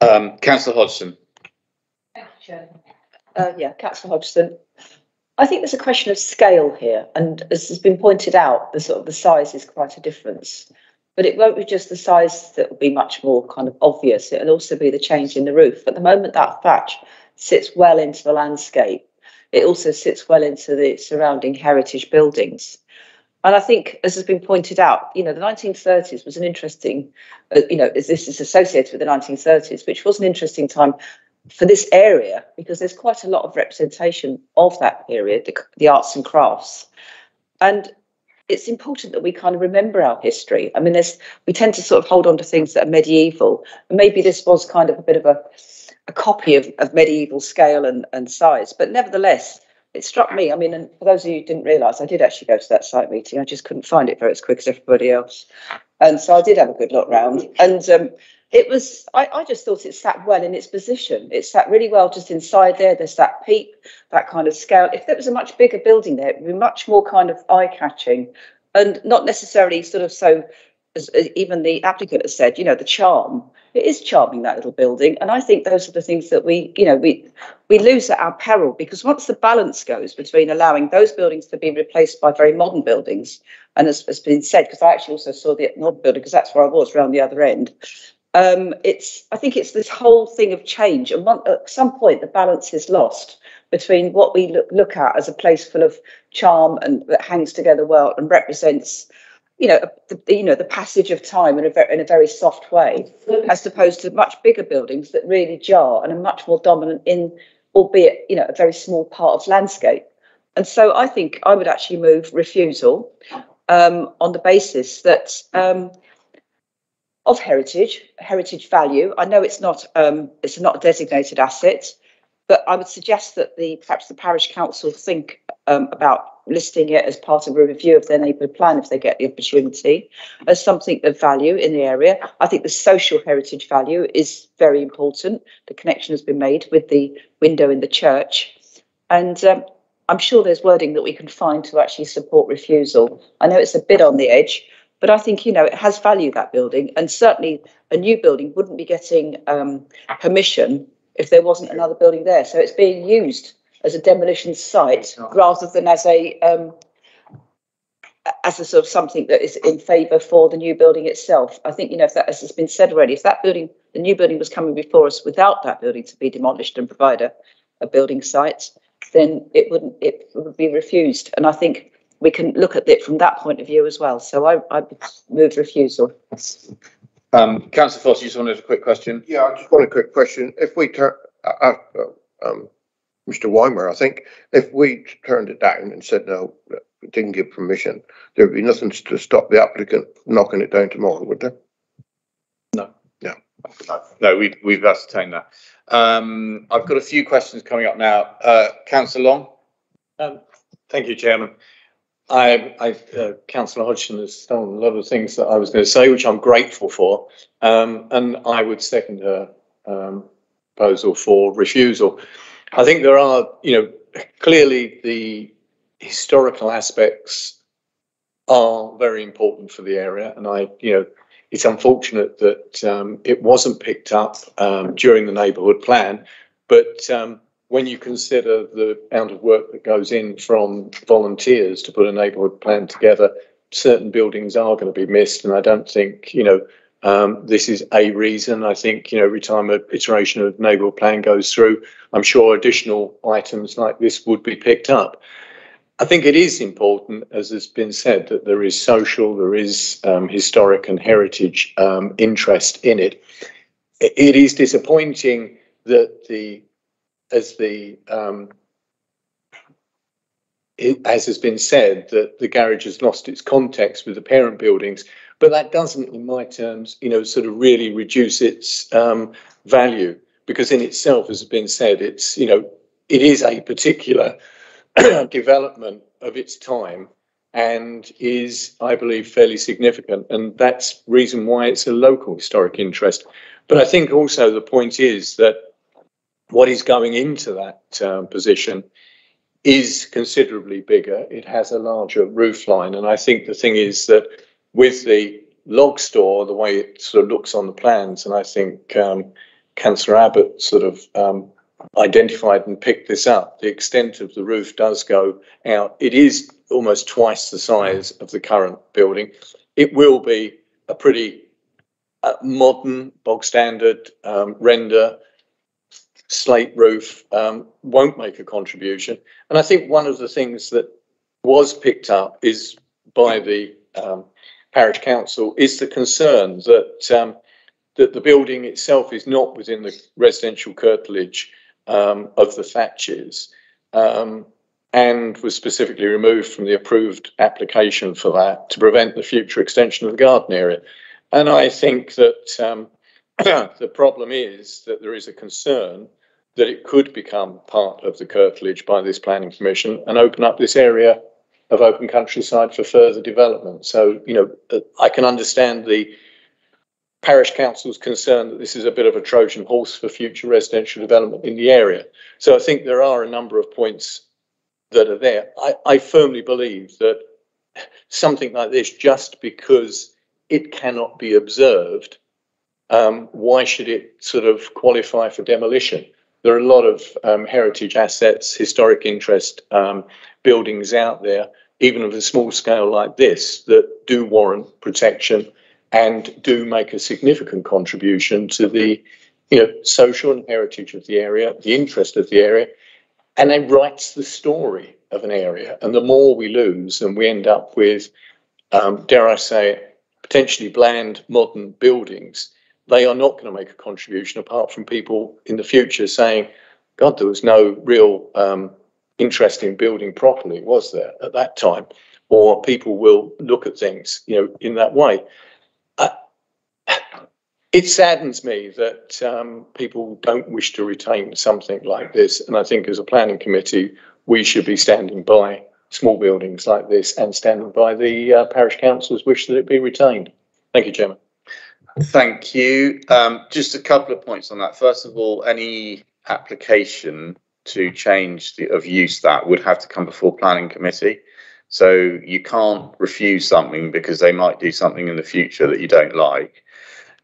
Um, councillor Hodgson. Thank you, Chairman. Uh, yeah, councillor Hodgson. I think there's a question of scale here, and as has been pointed out, the sort of the size is quite a difference. But it won't be just the size that will be much more kind of obvious. It'll also be the change in the roof. At the moment, that thatch sits well into the landscape. It also sits well into the surrounding heritage buildings. And I think, as has been pointed out, you know, the 1930s was an interesting, uh, you know, as this is associated with the 1930s, which was an interesting time for this area because there's quite a lot of representation of that period, the, the arts and crafts. And it's important that we kind of remember our history. I mean, there's we tend to sort of hold on to things that are medieval, and maybe this was kind of a bit of a, a copy of, of medieval scale and, and size. But nevertheless, it struck me. I mean, and for those of you who didn't realise, I did actually go to that site meeting. I just couldn't find it very as quick as everybody else, and so I did have a good look round. And um, it was I, I just thought it sat well in its position. It sat really well just inside there. There's that peak, that kind of scale. If there was a much bigger building there, it would be much more kind of eye catching and not necessarily sort of so as, as even the applicant has said, you know, the charm. It is charming that little building, and I think those are the things that we, you know, we we lose at our peril because once the balance goes between allowing those buildings to be replaced by very modern buildings, and as has been said, because I actually also saw the modern building because that's where I was around the other end. Um, it's I think it's this whole thing of change, and one, at some point the balance is lost between what we look, look at as a place full of charm and that hangs together well and represents you know, the, you know, the passage of time in a very, in a very soft way, as opposed to much bigger buildings that really jar and are much more dominant in, albeit, you know, a very small part of landscape. And so I think I would actually move refusal um, on the basis that um, of heritage, heritage value. I know it's not um, it's not a designated asset, but I would suggest that the perhaps the parish council think um, about listing it as part of a review of their neighbourhood plan if they get the opportunity as something of value in the area. I think the social heritage value is very important. The connection has been made with the window in the church. And um, I'm sure there's wording that we can find to actually support refusal. I know it's a bit on the edge, but I think, you know, it has value, that building. And certainly a new building wouldn't be getting um, permission if there wasn't another building there. So it's being used as a demolition site rather than as a um, as a sort of something that is in favour for the new building itself. I think you know if that as has been said already, if that building, the new building was coming before us without that building to be demolished and provide a, a building site, then it wouldn't it would be refused. And I think we can look at it from that point of view as well. So I I move refusal. Um, Councillor Foss, you just wanted a quick question. Yeah, I just want a quick question. If we turn, uh, uh, um, Mr. Weimer, I think, if we turned it down and said no, didn't give permission, there'd be nothing to stop the applicant knocking it down tomorrow, would there? No. Yeah. No, we've, we've ascertained that. Um, I've got a few questions coming up now. Uh, Councillor Long? Um, thank you, Chairman. I, I, uh, Councillor Hodgson has stolen a lot of things that I was going to say, which I'm grateful for. Um, and I would second her um, proposal for refusal. I think there are, you know, clearly the historical aspects are very important for the area. And I, you know, it's unfortunate that um, it wasn't picked up um, during the neighbourhood plan. But um, when you consider the amount of work that goes in from volunteers to put a neighbourhood plan together, certain buildings are going to be missed. And I don't think, you know, um, this is a reason. I think, you know, every time an iteration of neighbourhood plan goes through, I'm sure additional items like this would be picked up. I think it is important, as has been said, that there is social, there is um, historic and heritage um, interest in it. It is disappointing that the, as the, um, it, as has been said, that the garage has lost its context with the parent buildings, but that doesn't, in my terms, you know, sort of really reduce its um, value because in itself, as has been said, it's you know, it is a particular development of its time and is, I believe, fairly significant, and that's reason why it's a local historic interest. But I think also the point is that what is going into that uh, position is considerably bigger. It has a larger roof line, and I think the thing is that with the log store, the way it sort of looks on the plans, and I think um, Councillor Abbott sort of um, identified and picked this up. The extent of the roof does go out. It is almost twice the size of the current building. It will be a pretty uh, modern, bog standard um, render slate roof um, won't make a contribution. And I think one of the things that was picked up is by the um, parish council is the concern that um, that the building itself is not within the residential curtilage um, of the thatches um, and was specifically removed from the approved application for that to prevent the future extension of the garden area. And I think that um, the problem is that there is a concern that it could become part of the curtilage by this planning commission and open up this area of open countryside for further development. So, you know, uh, I can understand the parish council's concern that this is a bit of a Trojan horse for future residential development in the area. So I think there are a number of points that are there. I, I firmly believe that something like this, just because it cannot be observed, um, why should it sort of qualify for demolition? There are a lot of um, heritage assets, historic interest um, buildings out there, even of a small scale like this, that do warrant protection and do make a significant contribution to the you know, social and heritage of the area, the interest of the area, and it writes the story of an area. And the more we lose, and we end up with, um, dare I say, potentially bland modern buildings, they are not going to make a contribution apart from people in the future saying, God, there was no real um, interest in building properly, was there at that time? Or people will look at things, you know, in that way. Uh, it saddens me that um, people don't wish to retain something like this. And I think as a planning committee, we should be standing by small buildings like this and standing by the uh, parish council's wish that it be retained. Thank you, Chairman. Thank you. Um, just a couple of points on that. First of all, any application to change the, of use that would have to come before planning committee. So you can't refuse something because they might do something in the future that you don't like.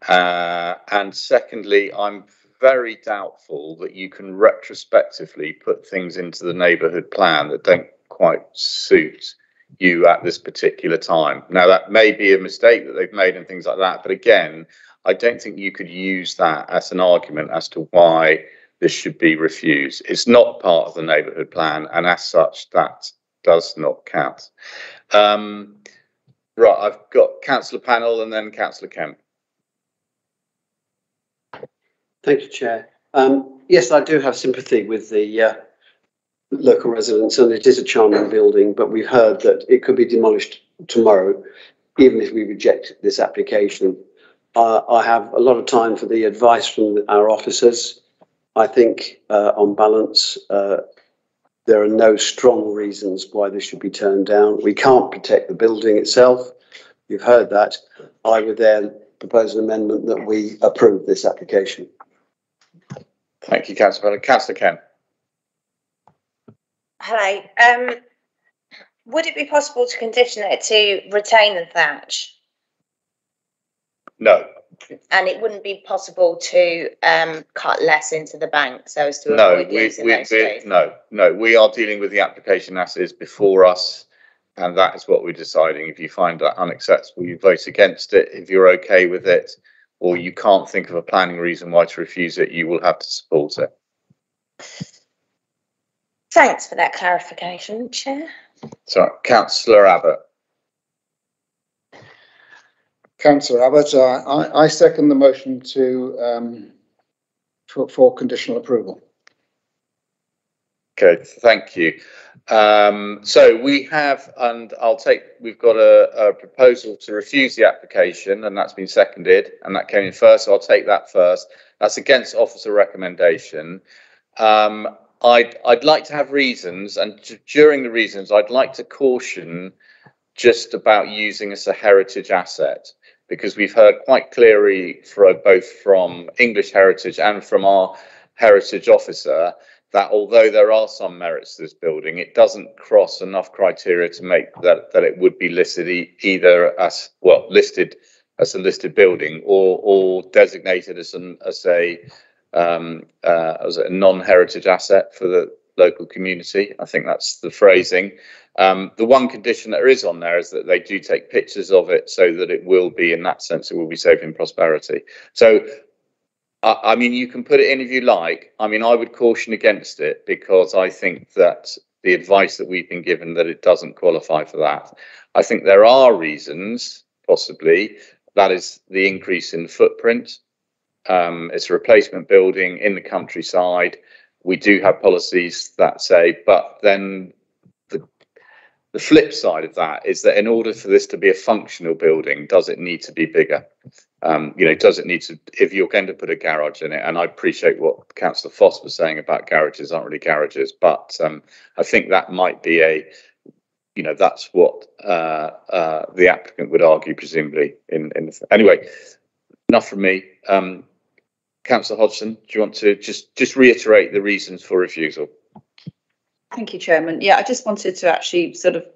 Uh, and secondly, I'm very doubtful that you can retrospectively put things into the neighbourhood plan that don't quite suit you at this particular time. Now, that may be a mistake that they've made and things like that, but again, I don't think you could use that as an argument as to why this should be refused. It's not part of the neighbourhood plan, and as such, that does not count. Um, right, I've got councillor Pannell and then councillor Kemp. Thank you, Chair. Um, yes, I do have sympathy with the uh, local residents, and it is a charming building, but we've heard that it could be demolished tomorrow, even if we reject this application. Uh, I have a lot of time for the advice from our officers. I think, uh, on balance, uh, there are no strong reasons why this should be turned down. We can't protect the building itself. You've heard that. I would then propose an amendment that we approve this application. Thank you, councillor. Councillor Kemp. Hello. Um, would it be possible to condition it to retain the thatch? No, And it wouldn't be possible to um, cut less into the bank so as to no, avoid we, losing we, those we, no, no, we are dealing with the application as is before us. And that is what we're deciding. If you find that unacceptable, you vote against it. If you're okay with it, or you can't think of a planning reason why to refuse it, you will have to support it. Thanks for that clarification, Chair. So, councillor Abbott. Councillor Abbott, uh, I, I second the motion to, um, for, for conditional approval. Okay, thank you. Um, so we have, and I'll take, we've got a, a proposal to refuse the application and that's been seconded and that came in first, so I'll take that first. That's against officer recommendation. Um, I'd, I'd like to have reasons and d- during the reasons, I'd like to caution just about using as a heritage asset because we've heard quite clearly both from English Heritage and from our heritage officer that although there are some merits to this building, it doesn't cross enough criteria to make that that it would be listed e- either as well listed as a listed building or or designated as an as a um, uh, as a non-heritage asset for the local community. I think that's the phrasing. Um, the one condition that is on there is that they do take pictures of it so that it will be, in that sense, it will be safe in prosperity. So I, I mean, you can put it in if you like. I mean, I would caution against it because I think that the advice that we've been given that it doesn't qualify for that. I think there are reasons, possibly, that is the increase in footprint. Um, it's a replacement building in the countryside. We do have policies that say, but then the the flip side of that is that in order for this to be a functional building, does it need to be bigger? Um, you know, does it need to, if you're going to put a garage in it, and I appreciate what Councillor Foss was saying about garages aren't really garages, but um, I think that might be a, you know, that's what uh, uh, the applicant would argue, presumably. In, in anyway, enough from me. Um, Councillor Hodgson, do you want to just just reiterate the reasons for refusal? Thank you, Chairman. Yeah, I just wanted to actually sort of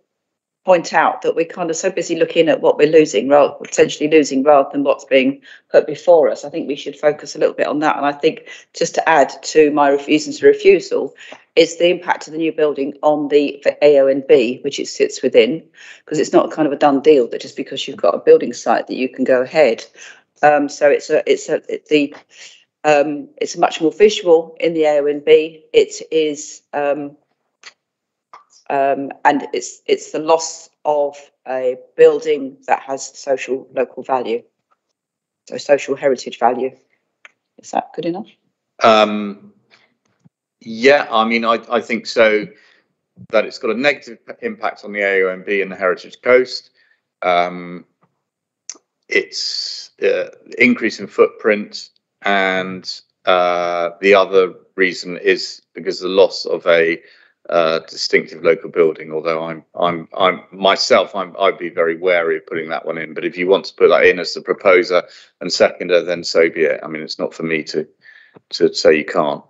point out that we're kind of so busy looking at what we're losing, rather potentially losing, rather than what's being put before us. I think we should focus a little bit on that. And I think just to add to my refusal to refusal is the impact of the new building on the AONB, which it sits within, because it's not kind of a done deal that just because you've got a building site that you can go ahead. Um, so it's a it's a it, the um, it's much more visual in the AONB. It is um, um, and it's it's the loss of a building that has social local value, so social heritage value. Is that good enough? Um, yeah, I mean, I, I think so that it's got a negative impact on the AONB and the Heritage Coast. Um, it's uh, increase in footprint, and uh, the other reason is because the loss of a uh, distinctive local building. Although I'm, I'm, I'm myself, I'm, I'd be very wary of putting that one in. But if you want to put that in as the proposer and seconder, then so be it. I mean, it's not for me to, to say you can't.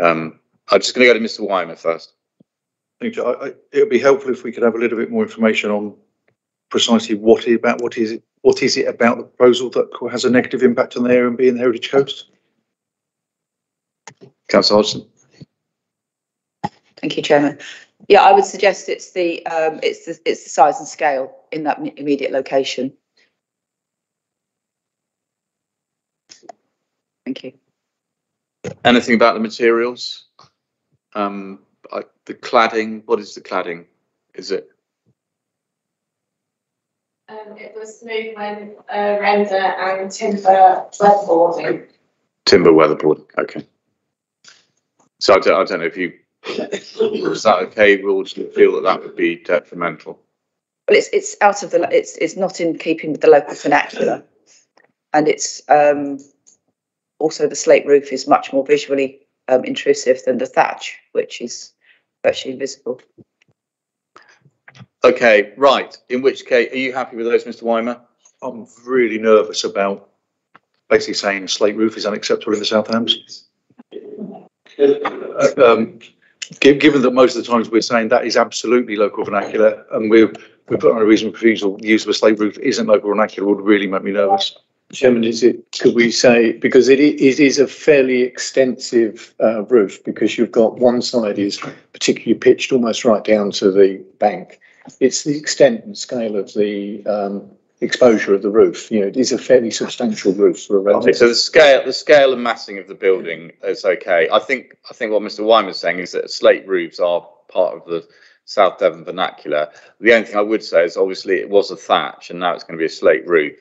Um, I'm just going to go to Mr. Weimer first. Thank you. I, I, it would be helpful if we could have a little bit more information on precisely what is about what is it what is it about the proposal that has a negative impact on the area and being the Heritage Coast? Councillor Hodgson. Thank you, Chairman. Yeah, I would suggest it's the um, it's the it's the size and scale in that immediate location. Thank you. Anything about the materials? Um, I, the cladding. What is the cladding? Is it? Um, it was smooth when uh, render and timber weatherboarding. Timber weatherboarding. Okay. So I don't, I don't know if you is that okay? Will you feel that that would be detrimental? Well, it's it's out of the it's it's not in keeping with the local vernacular, and it's um, also the slate roof is much more visually um, intrusive than the thatch, which is virtually invisible. Okay, right. In which case, are you happy with those, Mr. Weimer? I'm really nervous about basically saying a slate roof is unacceptable in the South Hams. Uh, um, given that most of the times we're saying that is absolutely local vernacular and we're, we're putting on a reasonable refusal, the use of a slate roof isn't local vernacular would really make me nervous. Chairman, is it, could we say, because it it is a fairly extensive uh, roof, because you've got one side is particularly pitched almost right down to the bank. It's the extent and scale of the um, exposure of the roof, you know, it is a fairly substantial roof for a Okay, residence. so the scale, the scale and massing of the building is okay. I think, I think what Mr. Weimer's saying is that slate roofs are part of the South Devon vernacular. The only thing I would say is obviously it was a thatch and now it's going to be a slate roof.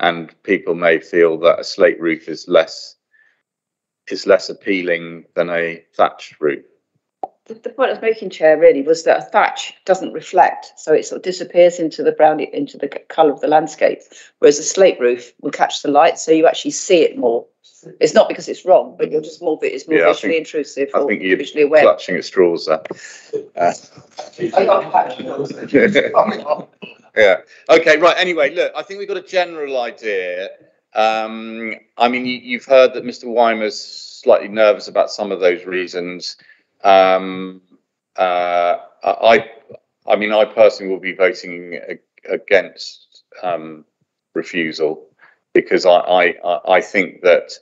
And people may feel that a slate roof is less, is less appealing than a thatched roof. The, the point I was making, Chair, really was that a thatch doesn't reflect, so it sort of disappears into the brown into the colour of the landscape, whereas a slate roof will catch the light, so you actually see it more. It's not because it's wrong, but you're just more it's more Yeah, I visually think- intrusive I or think you're visually aware. clutching at straws there. Uh, I got Yeah. Okay. Right. Anyway, look, I think we've got a general idea. Um, I mean, you, you've heard that Mr. Weimer's slightly nervous about some of those reasons. Um, uh, I, I mean, I personally will be voting against um, refusal because I, I- I think that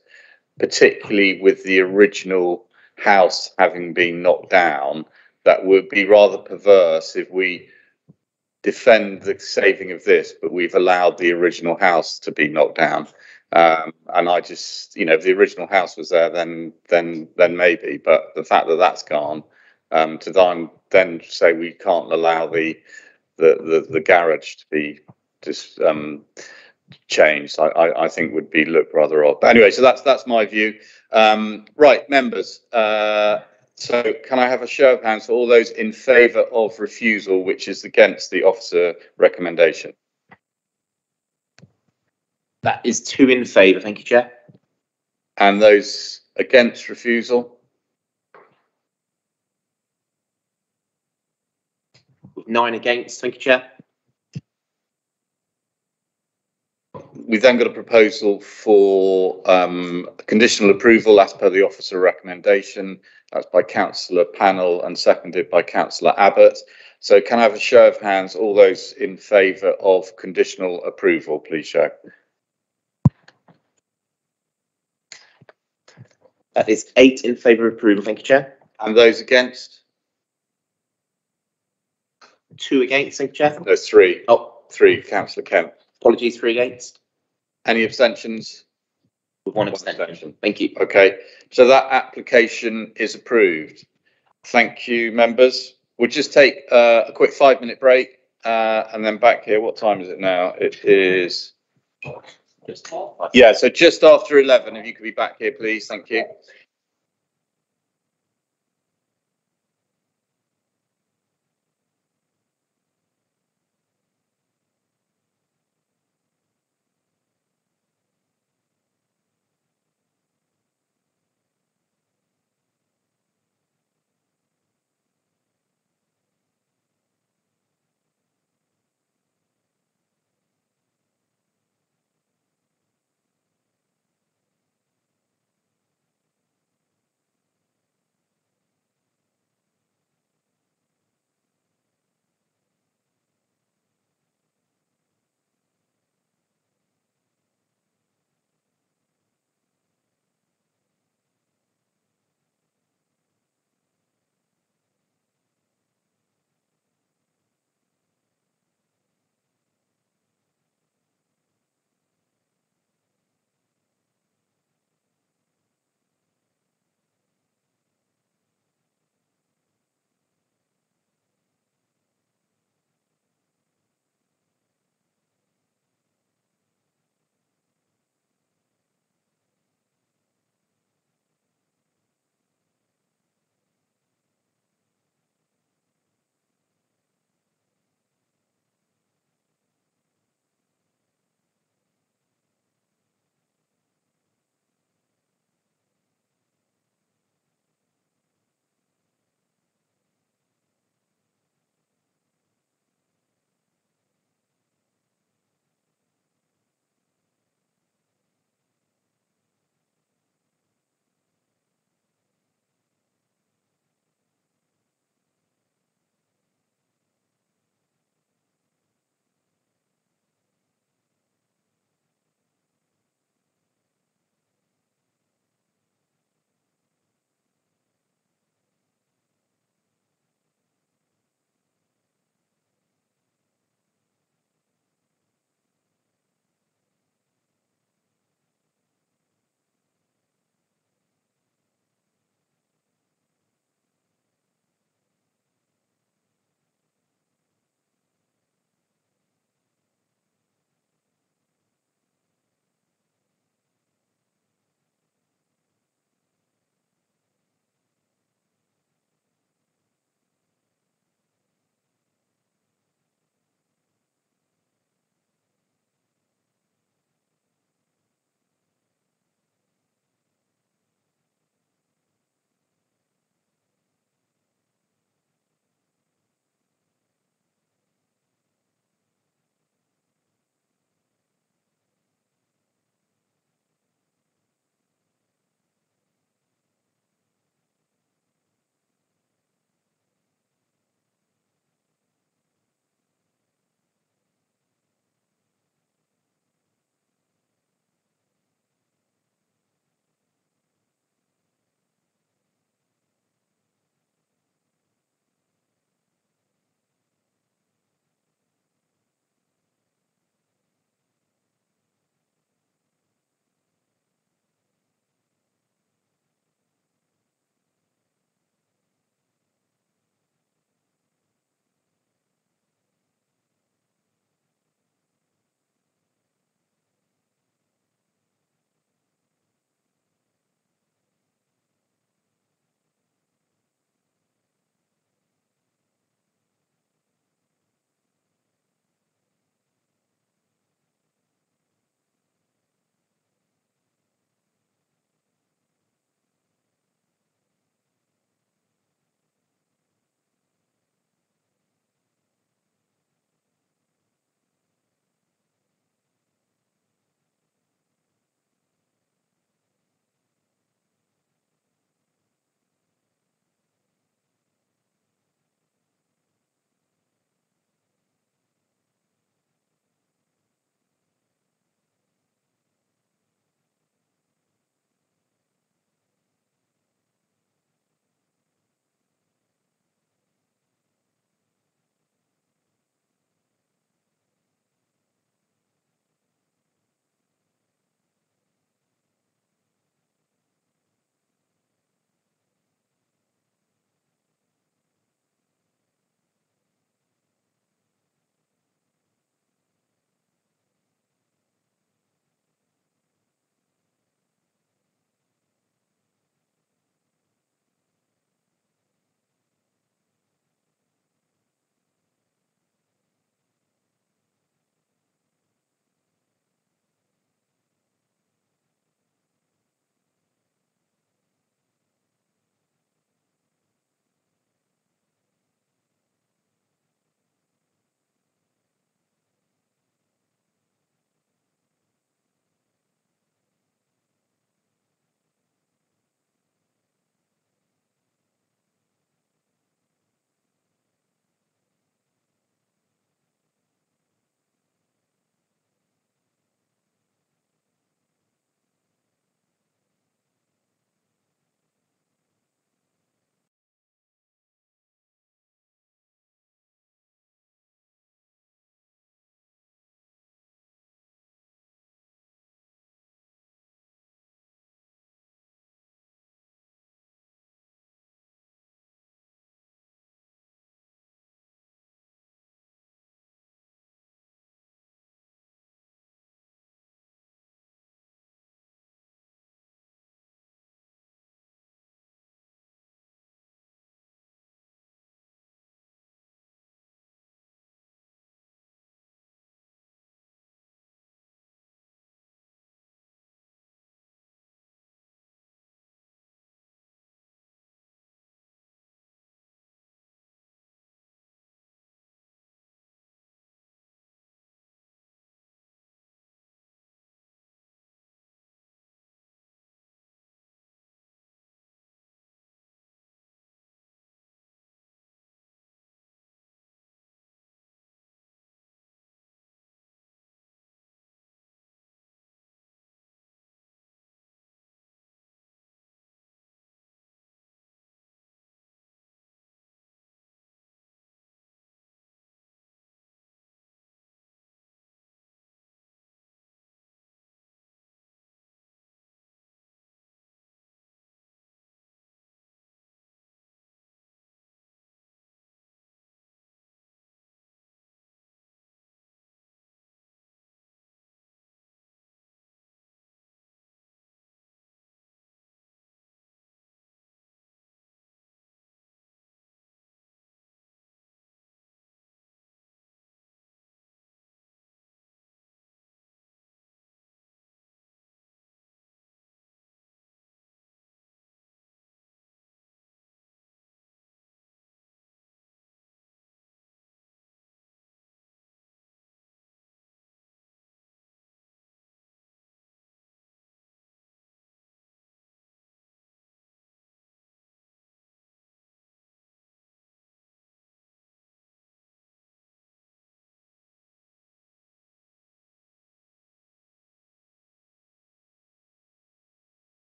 particularly with the original house having been knocked down, that would be rather perverse if we defend the saving of this, but we've allowed the original house to be knocked down. Um, and I just, you know, if the original house was there, then then then maybe. But the fact that that's gone, um, to then then say we can't allow the the the, the garage to be just um, changed, I, I I think would be look rather odd. But anyway, so that's that's my view. Um, right, members. Uh, so can I have a show of hands for all those in favour of refusal, which is against the officer recommendation? That is two in favour, thank you, Chair. And those against refusal? Nine against, thank you, Chair. We've then got a proposal for um, conditional approval as per the officer recommendation. That's by councillor Pannell and seconded by councillor Abbott. So can I have a show of hands, all those in favour of conditional approval, please show. That is eight in favour of approval. Thank you, Chair. And those against? Two against. Thank you, Chair. No, three. Oh, Three, councillor Kemp. apologies, three against. Any abstentions? With one One abstention. abstention. Thank you. Okay, so that application is approved. Thank you, members. We'll just take uh, a quick five minute break uh, and then back here. What time is it now? It is, yeah, so just after 11. If you could be back here, please. Thank you.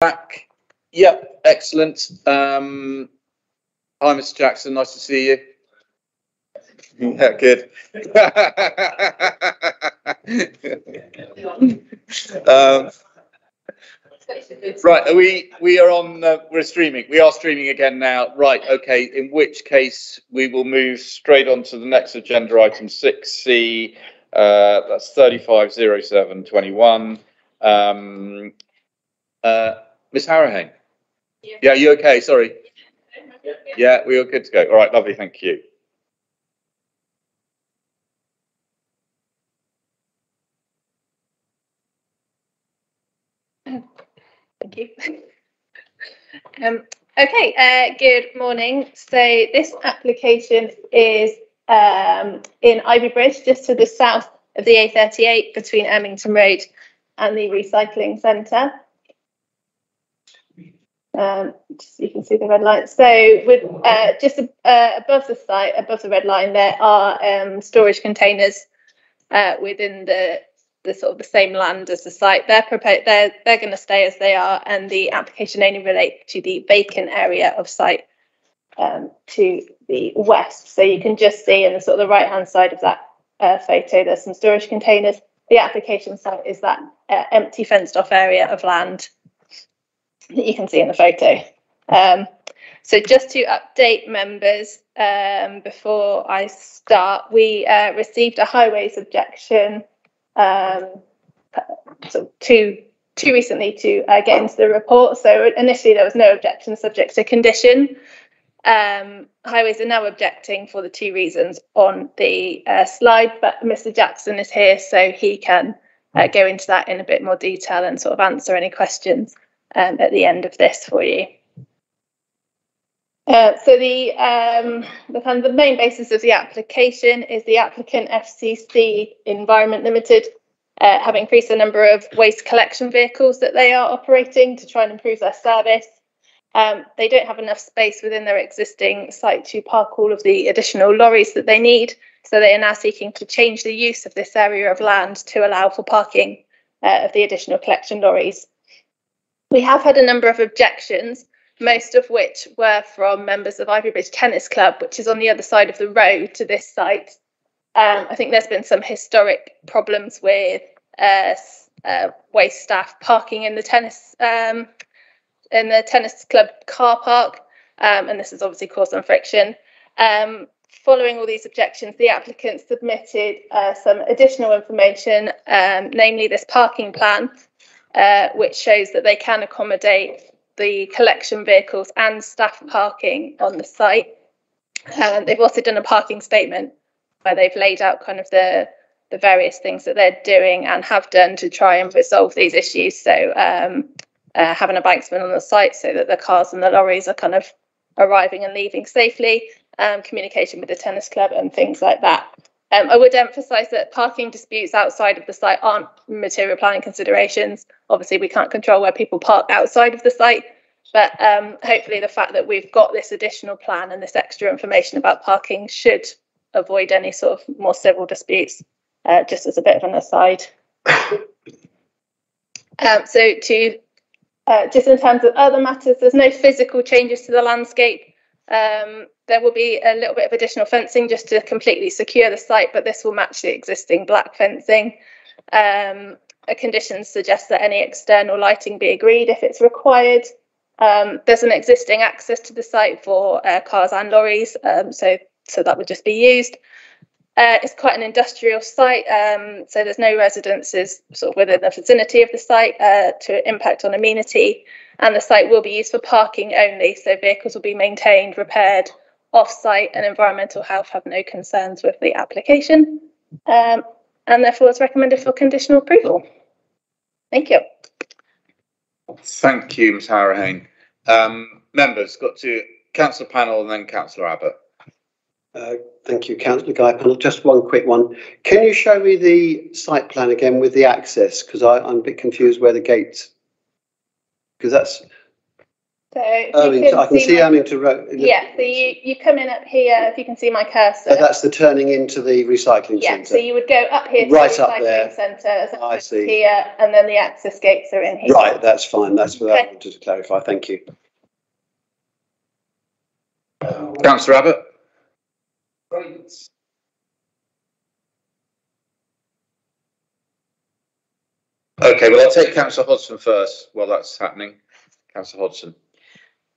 Back. Yep, excellent. Um, hi, Mr. Jackson. Nice to see you. Yeah, good. um, right, are we we are on. Uh, we're streaming. We are streaming again now. Right. Okay. In which case, we will move straight on to the next agenda item six C. Uh, that's thirty-five zero seven twenty-one. Um, uh, Ms. Harrahane. Yeah, you okay? Sorry. Yeah, we are good to go. All right, lovely. Thank you. Thank you. Um, okay, uh, good morning. So this application is um, in Ivybridge, just to the south of the A38 between Ermington Road and the recycling centre. Um, just you can see the red line. So with uh, just uh, above the site, above the red line, there are um, storage containers uh, within the the sort of the same land as the site. They're prepared. They're they're going to stay as they are, and the application only relates to the vacant area of site um, to the west. So you can just see in the sort of the right hand side of that uh, photo, there's some storage containers. The application site is that uh, empty fenced off area of land that you can see in the photo. Um, so just to update members um, before I start, we uh, received a highways objection um, so too too recently to uh, get into the report. So initially there was no objection subject to condition. Um, highways are now objecting for the two reasons on the uh, slide, but Mr. Jackson is here, so he can uh, go into that in a bit more detail and sort of answer any questions um, at the end of this for you. Uh, so the um, the kind of the main basis of the application is the applicant FCC Environment Limited uh, have increased the number of waste collection vehicles that they are operating to try and improve their service. Um, they don't have enough space within their existing site to park all of the additional lorries that they need, so they are now seeking to change the use of this area of land to allow for parking uh, of the additional collection lorries. We have had a number of objections most of which were from members of Ivybridge Tennis Club, which is on the other side of the road to this site. Um, I think there's been some historic problems with uh, uh, waste staff parking in the tennis um, in the tennis club car park, um, and this has obviously caused some friction. Um, following all these objections, the applicant submitted uh, some additional information, um, namely this parking plan, uh, which shows that they can accommodate the collection vehicles and staff parking on the site. Um, they've also done a parking statement where they've laid out kind of the the various things that they're doing and have done to try and resolve these issues. So um, uh, having a banksman on the site so that the cars and the lorries are kind of arriving and leaving safely, um, communication with the tennis club and things like that. Um, I would emphasise that parking disputes outside of the site aren't material planning considerations. Obviously, we can't control where people park outside of the site, but um, hopefully, the fact that we've got this additional plan and this extra information about parking should avoid any sort of more civil disputes. Uh, just as a bit of an aside. Um, so, to uh, just in terms of other matters, there's no physical changes to the landscape. Um, there will be a little bit of additional fencing just to completely secure the site, but this will match the existing black fencing. Um, a condition suggests that any external lighting be agreed if it's required. Um, there's an existing access to the site for uh, cars and lorries, um, so so that would just be used. Uh, it's quite an industrial site, um, so there's no residences sort of within the vicinity of the site uh, to impact on amenity, and the site will be used for parking only. So vehicles will be maintained, repaired off-site, and environmental health have no concerns with the application, um, and therefore it's recommended for conditional approval. Thank you. Thank you, Ms. Harrahane. Um, members, got to councillor Pannell and then councillor Abbott. Uh, thank you, Councillor Guy Pannell. Just one quick one. Can you show me the site plan again with the access? Because I'm a bit confused where the gates. Because that's So if Oh, you I can see my- Ermington Road. Yeah, so you, you come in up here, if you can see my cursor. Oh, that's the turning into the recycling Yeah, so you would go up here to Right the up there. recycling centre, as I see. here, and then the access gates are in here. Right, that's fine. That's what I wanted to clarify. Thank you. Councillor Abbott? Okay, well, I'll take councillor Hodgson first while that's happening. Councillor Hodgson.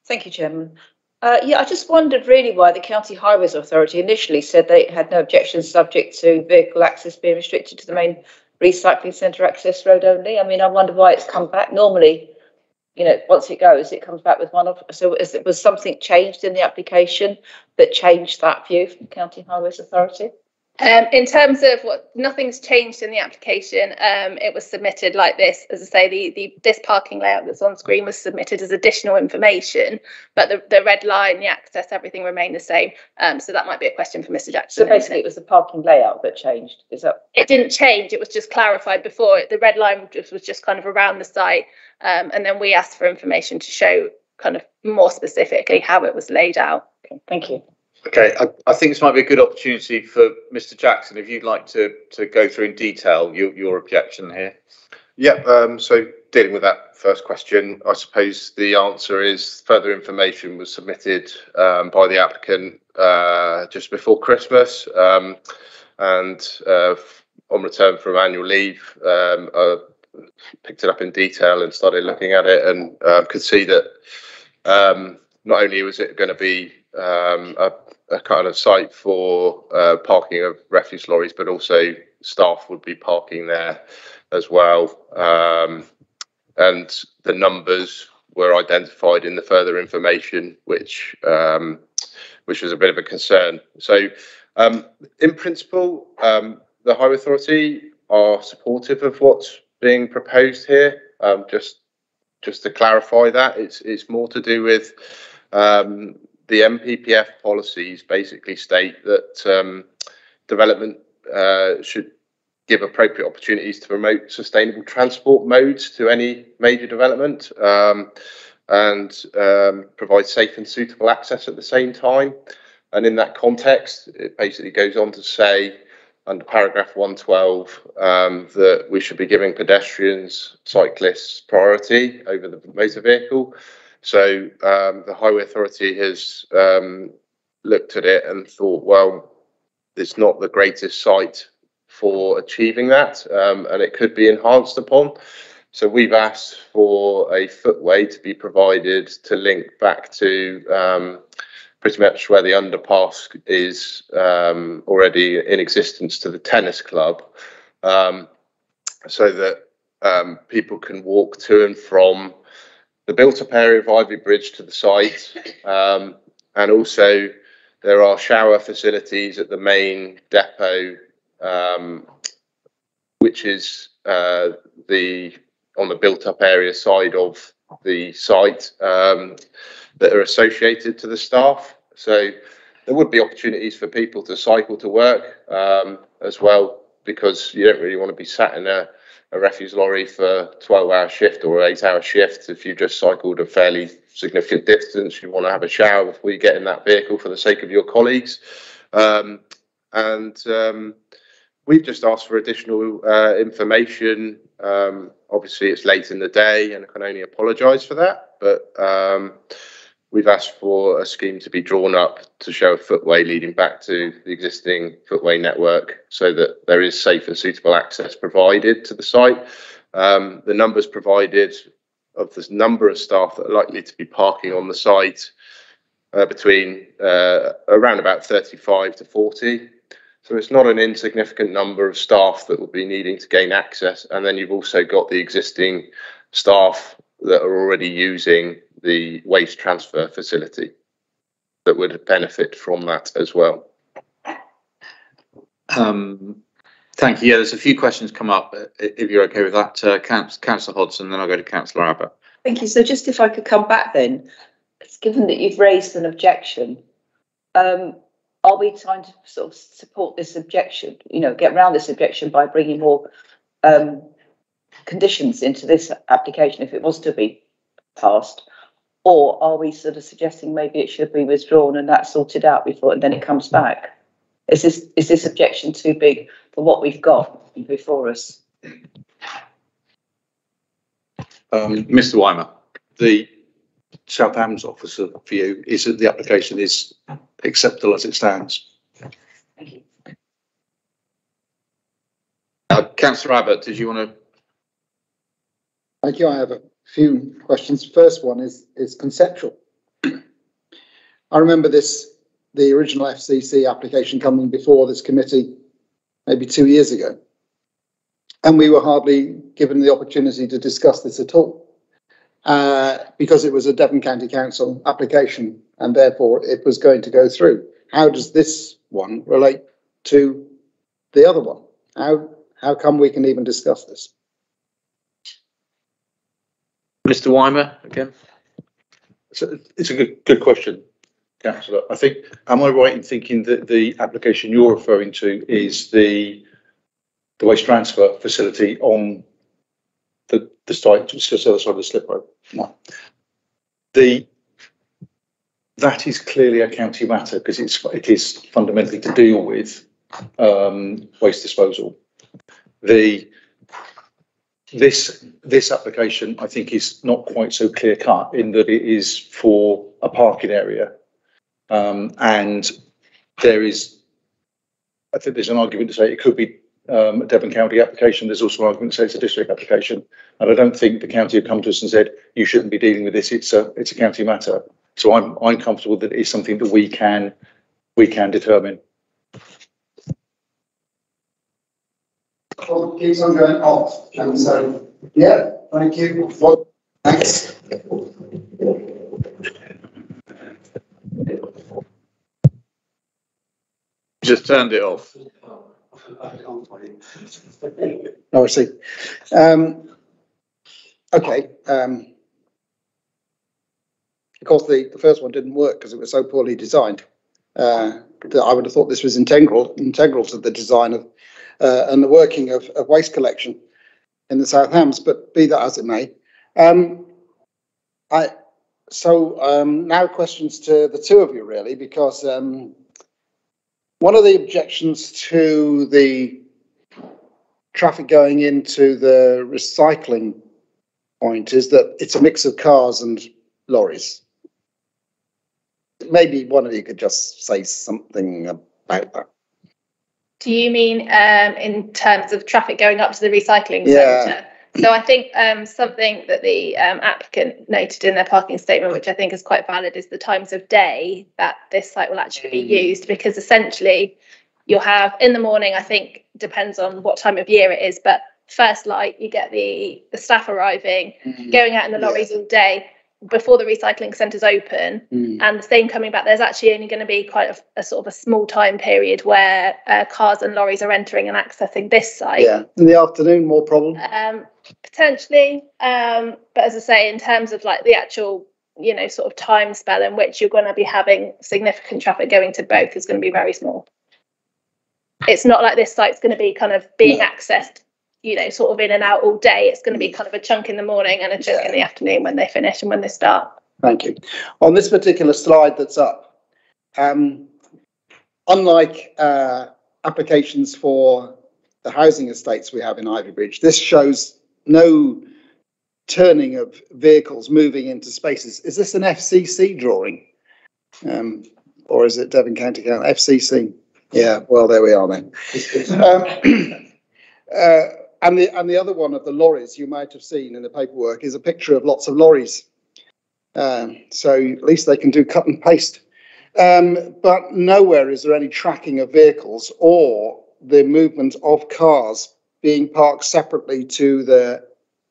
Thank you, Chairman. Uh, yeah, I just wondered really why the County Highways Authority initially said they had no objections subject to vehicle access being restricted to the main recycling centre access road only. I mean, I wonder why it's come back. Normally, you know, once it goes, it comes back with one of, so is, was something changed in the application that changed that view from the County Highways Authority? Um, in terms of what, nothing's changed in the application. Um, it was submitted like this. As I say, the, the, this parking layout that's on screen was submitted as additional information, but the, the red line, the access, everything remained the same. Um, so that might be a question for Mr Jackson. So basically, it was the parking layout that changed, is that? It didn't change, it was just clarified before. The red line just, was just kind of around the site. Um, and then we asked for information to show kind of more specifically how it was laid out. Okay, thank you. Okay, I, I think this might be a good opportunity for Mr Jackson, if you'd like to, to go through in detail your, your objection here. Yeah, um, so dealing with that first question, I suppose the answer is further information was submitted um, by the applicant uh, just before Christmas. Um, and uh, on return from annual leave, um, I picked it up in detail and started looking at it and uh, could see that um, not only was it going to be um, a, a kind of site for uh, parking of refuse lorries, but also staff would be parking there as well. Um, and the numbers were identified in the further information, which um, which was a bit of a concern. So, um, in principle, um, the Highway Authority are supportive of what's being proposed here. Um, just just to clarify that, it's it's more to do with um, the NPPF policies. Basically, state that um, development uh, should give appropriate opportunities to promote sustainable transport modes to any major development um, and um, provide safe and suitable access at the same time. And in that context, it basically goes on to say under paragraph 112 um, that we should be giving pedestrians, cyclists priority over the motor vehicle. So um, the Highway Authority has um, looked at it and thought, well, it's not the greatest site for achieving that, um, and it could be enhanced upon. So we've asked for a footway to be provided to link back to um, pretty much where the underpass is um, already in existence to the tennis club, um, so that people can walk to and from the built-up area of Ivybridge to the site, um, and also there are shower facilities at the main depot um, which is uh, the on the built-up area side of the site um, that are associated to the staff. So there would be opportunities for people to cycle to work um, as well, because you don't really want to be sat in a, a refuse lorry for a 12-hour shift or an eight-hour shift. If you've just cycled a fairly significant distance, you want to have a shower before you get in that vehicle for the sake of your colleagues. Um, and um, we've just asked for additional uh, information. Um, obviously, it's late in the day, and I can only apologise for that. But um, we've asked for a scheme to be drawn up to show a footway leading back to the existing footway network, so that there is safe and suitable access provided to the site. Um, the numbers provided of the number of staff that are likely to be parking on the site uh, between uh, around about 35 to 40. So it's not an insignificant number of staff that will be needing to gain access. And then you've also got the existing staff that are already using the waste transfer facility that would benefit from that as well. Um, thank you. Yeah, there's a few questions come up. uh, If you're okay with that, uh, Councillor Councillor Hodgson, then I'll go to Councillor Abbott. Thank you. So just if I could come back then, given that you've raised an objection, um, are we trying to sort of support this objection, you know, get around this objection by bringing more um, conditions into this application if it was to be passed? Or are we sort of suggesting maybe it should be withdrawn and that's sorted out before and then it comes back? Is this, is this objection too big for what we've got before us? Um, Mr Weimer, the South Hams' officer view is that the application is acceptable as it stands. Thank you. Uh, councillor Abbott, did you want to? Thank you. I have a few questions. First one is, is conceptual. I remember this, the original FCC application coming before this committee maybe two years ago. And we were hardly given the opportunity to discuss this at all. Uh, because it was a Devon County Council application and therefore it was going to go through. How does this one relate to the other one? How, how come we can even discuss this? Mr Weimer again? So it's a good, good question, councillor. I think, am I right in thinking that the application you're referring to is the the waste transfer facility on the, the site, just the other side of the slip road? No. The, that is clearly a county matter because it's, it is fundamentally to deal with um, waste disposal. The, this, this application, I think, is not quite so clear cut in that it is for a parking area. Um, and there is, I think there's an argument to say it could be um, a Devon County application. There's also an argument to say it's a district application. And I don't think the county have come to us and said, you shouldn't be dealing with this. It's a, it's a county matter. So I'm, I'm comfortable that it is something that we can, we can determine. Well, keeps on going off, and so, yeah, thank you. What, thanks. Just turned it off. Oh, I see. Um, okay, um, of course, the, the first one didn't work because it was so poorly designed. Uh, that I would have thought this was integral, integral to the design of, uh, and the working of, of waste collection in the South Hams, but be that as it may. Um, I, so, um, now questions to the two of you really, because, um, one of the objections to the traffic going into the recycling point is that it's a mix of cars and lorries. Maybe one of you could just say something about that. Do you mean um, in terms of traffic going up to the recycling Yeah. centre? So I think um, something that the um, applicant noted in their parking statement, which I think is quite valid, is the times of day that this site will actually be used, because essentially you'll have in the morning, I think depends on what time of year it is, but first light, you get the, the staff arriving, going out in the lorries all day before the recycling centres open Mm. and the same coming back. There's actually only going to be quite a, a sort of a small time period where uh, cars and lorries are entering and accessing this site. Yeah, in the afternoon, more problem. Um, potentially, um, but as I say, in terms of like the actual, you know, sort of time spell in which you're going to be having significant traffic going to both is going to be very small. It's not like this site's going to be kind of being accessed, you know, sort of in and out all day. It's going to be kind of a chunk in the morning and a chunk in the afternoon when they finish and when they start. Thank you. On this particular slide that's up, um, unlike uh, applications for the housing estates we have in Ivybridge, this shows no turning of vehicles moving into spaces. Is this an FCC drawing? Um, or is it Devon County Council? FCC? Yeah, well, there we are then. Um, uh, and the and the other one of the lorries you might have seen in the paperwork is a picture of lots of lorries. Um, so at least they can do cut and paste. Um, but nowhere is there any tracking of vehicles or the movement of cars being parked separately to the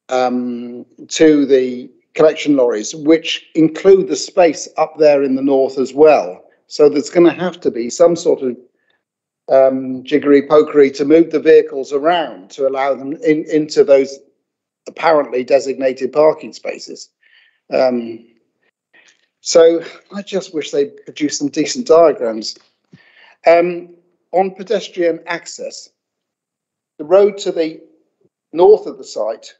um, to the collection lorries, which include the space up there in the north as well. So there's going to have to be some sort of um, jiggery pokery to move the vehicles around to allow them in, into those apparently designated parking spaces. Um, so I just wish they produced some decent diagrams. Um, on pedestrian access, the road to the north of the site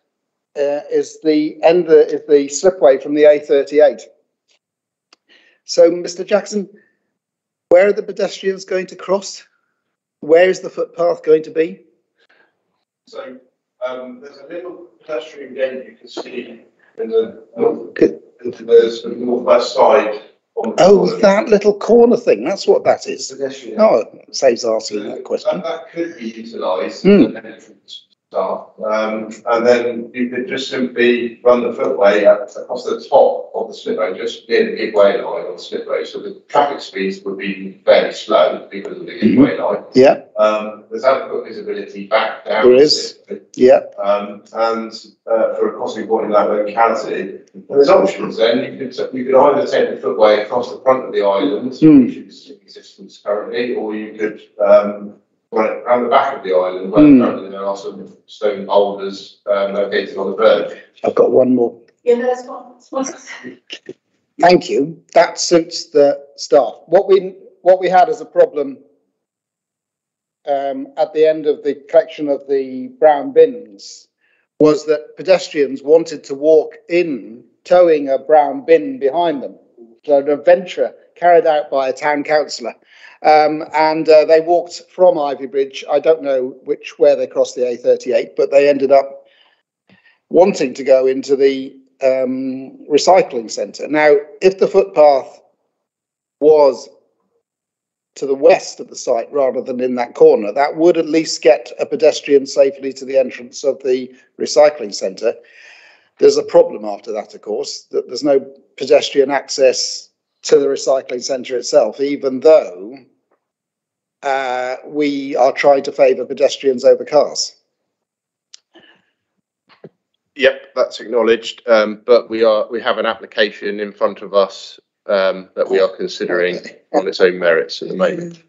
uh, is the end is the slipway from the A38. So, Mr Jackson, where are the pedestrians going to cross? Where is the footpath going to be? So, um, there's a little pedestrian gate you can see in the, into the sort of northwest side. on the Oh, corner. that little corner thing, that's what that is. Pedestrian. Oh, saves asking that question. That, that could be utilised Hmm. as an entrance staff. Um, and then you could just simply run the footway across the top of the slipway, just near the midway line on the slipway. So the traffic speeds would be fairly slow because of the midway line. Yeah, Um, there's adequate visibility back down. There is. the yeah, Um, and, uh, for a crossing point in that locality, and there's options then, you could, you could either take the footway across the front of the island, Hmm. which is in existence currently, or you could, um, run it around the back of the island, where Hmm. currently there are some stone boulders, um, located on the verge. I've got one more. Yeah, there's one. Thank you. That suits the staff. What we, what we had as a problem um, at the end of the collection of the brown bins was that pedestrians wanted to walk in towing a brown bin behind them. So an adventure carried out by a town councillor. Um, and uh, they walked from Ivybridge. I don't know which, where they crossed the A38, but they ended up wanting to go into the um, recycling centre. Now, if the footpath was to the west of the site rather than in that corner, that would at least get a pedestrian safely to the entrance of the recycling centre. There's a problem after that, of course, that there's no pedestrian access to the recycling centre itself, even though uh, we are trying to favour pedestrians over cars. Yep, that's acknowledged, um, but we are, we have an application in front of us, um, that we are considering on its own merits at the moment.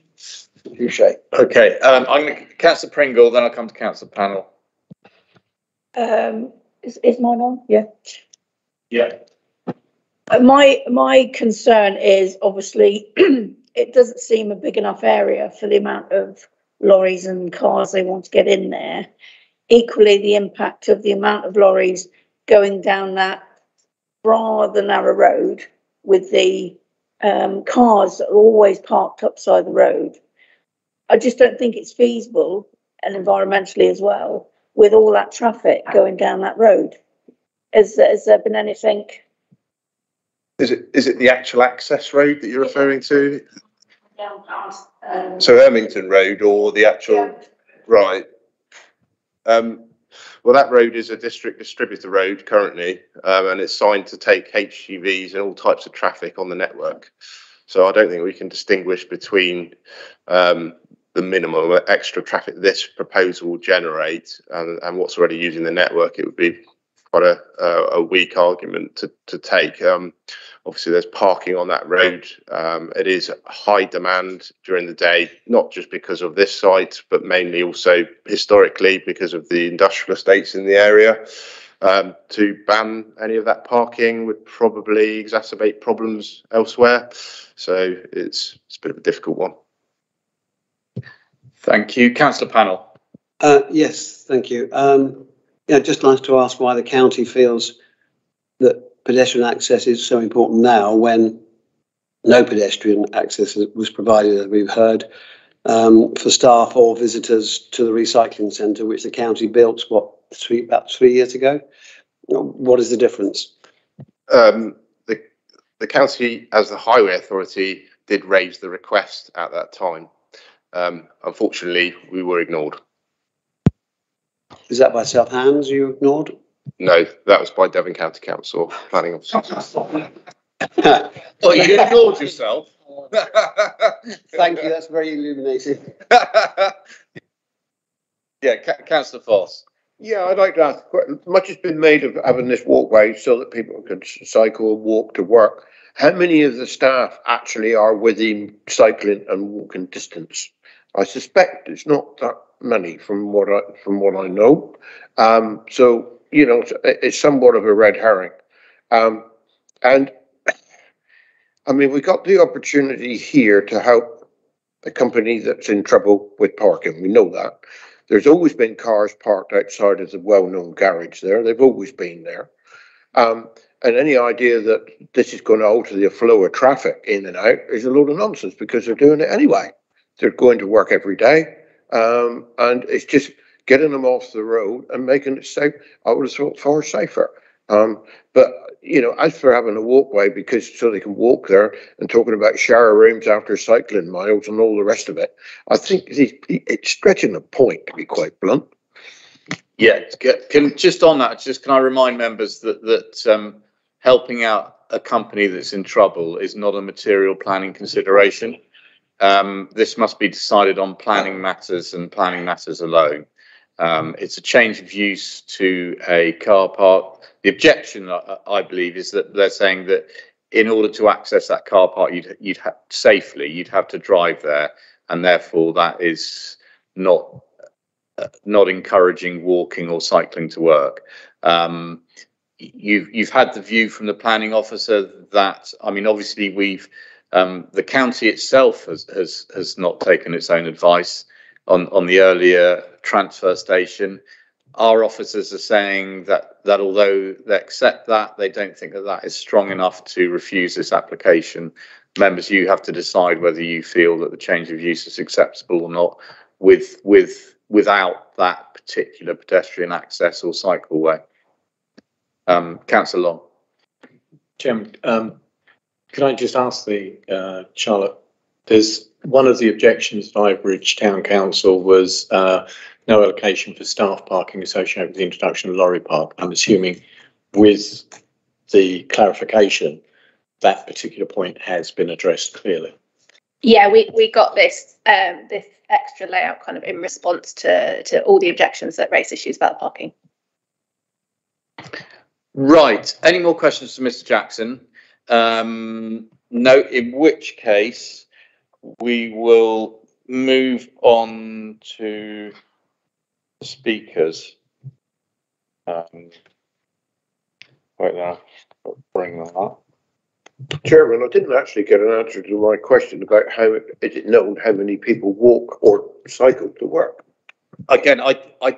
Touche. Okay, um, I'm gonna, councillor Pringle, then I'll come to councillor Pannell. Um, is, is mine on? Yeah. Yeah. My, my concern is obviously, it doesn't seem a big enough area for the amount of lorries and cars they want to get in there. Equally, the impact of the amount of lorries going down that rather narrow road with the um, cars that are always parked upside the road. I just don't think it's feasible and environmentally as well with all that traffic going down that road. Has, has there been anything Is it, is it the actual access road that you're referring to? Um, So Ermington Road or the actual, right? Um, well, that road is a district distributor road currently, um, and it's signed to take HGVs and all types of traffic on the network. So I don't think we can distinguish between, um, the minimum extra traffic this proposal will generate and, and what's already using the network. It would be quite a, a, a weak argument to, to take. Um, obviously, there's parking on that road. Um, it is high demand during the day, not just because of this site, but mainly also historically because of the industrial estates in the area. Um, to ban any of that parking would probably exacerbate problems elsewhere. So it's, it's a bit of a difficult one. Thank you, councillor Pannell. Uh, yes, thank you. Um, yeah, just like to ask why the county feels that pedestrian access is so important now when no pedestrian access was provided, as we've heard, um, for staff or visitors to the recycling centre, which the county built, what, three, about three years ago? What is the difference? Um, the, the county, as the highway authority, did raise the request at that time. Um, unfortunately, we were ignored. Is that by South Hams you ignored? No, that was by Devon County Council planning officers. Oh, you ignored yourself? Thank you, that's very illuminating. Yeah, Ca- councillor Foss. Yeah, I'd like to ask, quite- much has been made of having this walkway so that people can cycle and walk to work. How many of the staff actually are within cycling and walking distance? I suspect it's not that many from what I, from what I know. Um, so, you know, it's, it's somewhat of a red herring. Um, and I mean, we got the opportunity here to help a company that's in trouble with parking. We know that. There's always been cars parked outside of the well-known garage there. They've always been there. Um, and any idea that this is going to alter the flow of traffic in and out is a load of nonsense because they're doing it anyway. They're going to work every day. Um, and it's just getting them off the road and making it safe. I would have thought far safer. Um, but you know, as for having a walkway because so they can walk there and talking about shower rooms after cycling miles and all the rest of it, I think it's, stretching the point to be quite blunt. Yeah, can, just on that, just can I remind members that, that, um, helping out a company that's in trouble is not a material planning consideration. Um, this must be decided on planning matters and planning matters alone. Um, it's a change of use to a car park. The objection, I, I believe, is that they're saying that in order to access that car park, you'd, you'd have safely, you'd have to drive there, and therefore that is not uh, not encouraging walking or cycling to work. Um, you've you've had the view from the planning officer that I mean, obviously we've um, the county itself has has has not taken its own advice on on the earlier transfer station. Our officers are saying that that although they accept that, they don't think that that is strong enough to refuse this application. Members, you have to decide whether you feel that the change of use is acceptable or not with with without that particular pedestrian access or cycleway. Um, Councillor Long. Chairman, um, can I just ask the, uh, Charlotte, there's, one of the objections that Ivybridge Town Council was, uh, no allocation for staff parking associated with the introduction of lorry park. I'm assuming with the clarification, that particular point has been addressed clearly. Yeah, we, we got this, um, this extra layout kind of in response to, to all the objections that raised issues about parking. Right. Any more questions to Mr. Jackson? Um, no, in which case we will move on to the speakers. Um, wait now, bring that up. Chairman, I didn't actually get an answer to my question about how is it known how many people walk or cycle to work? Again, I, I,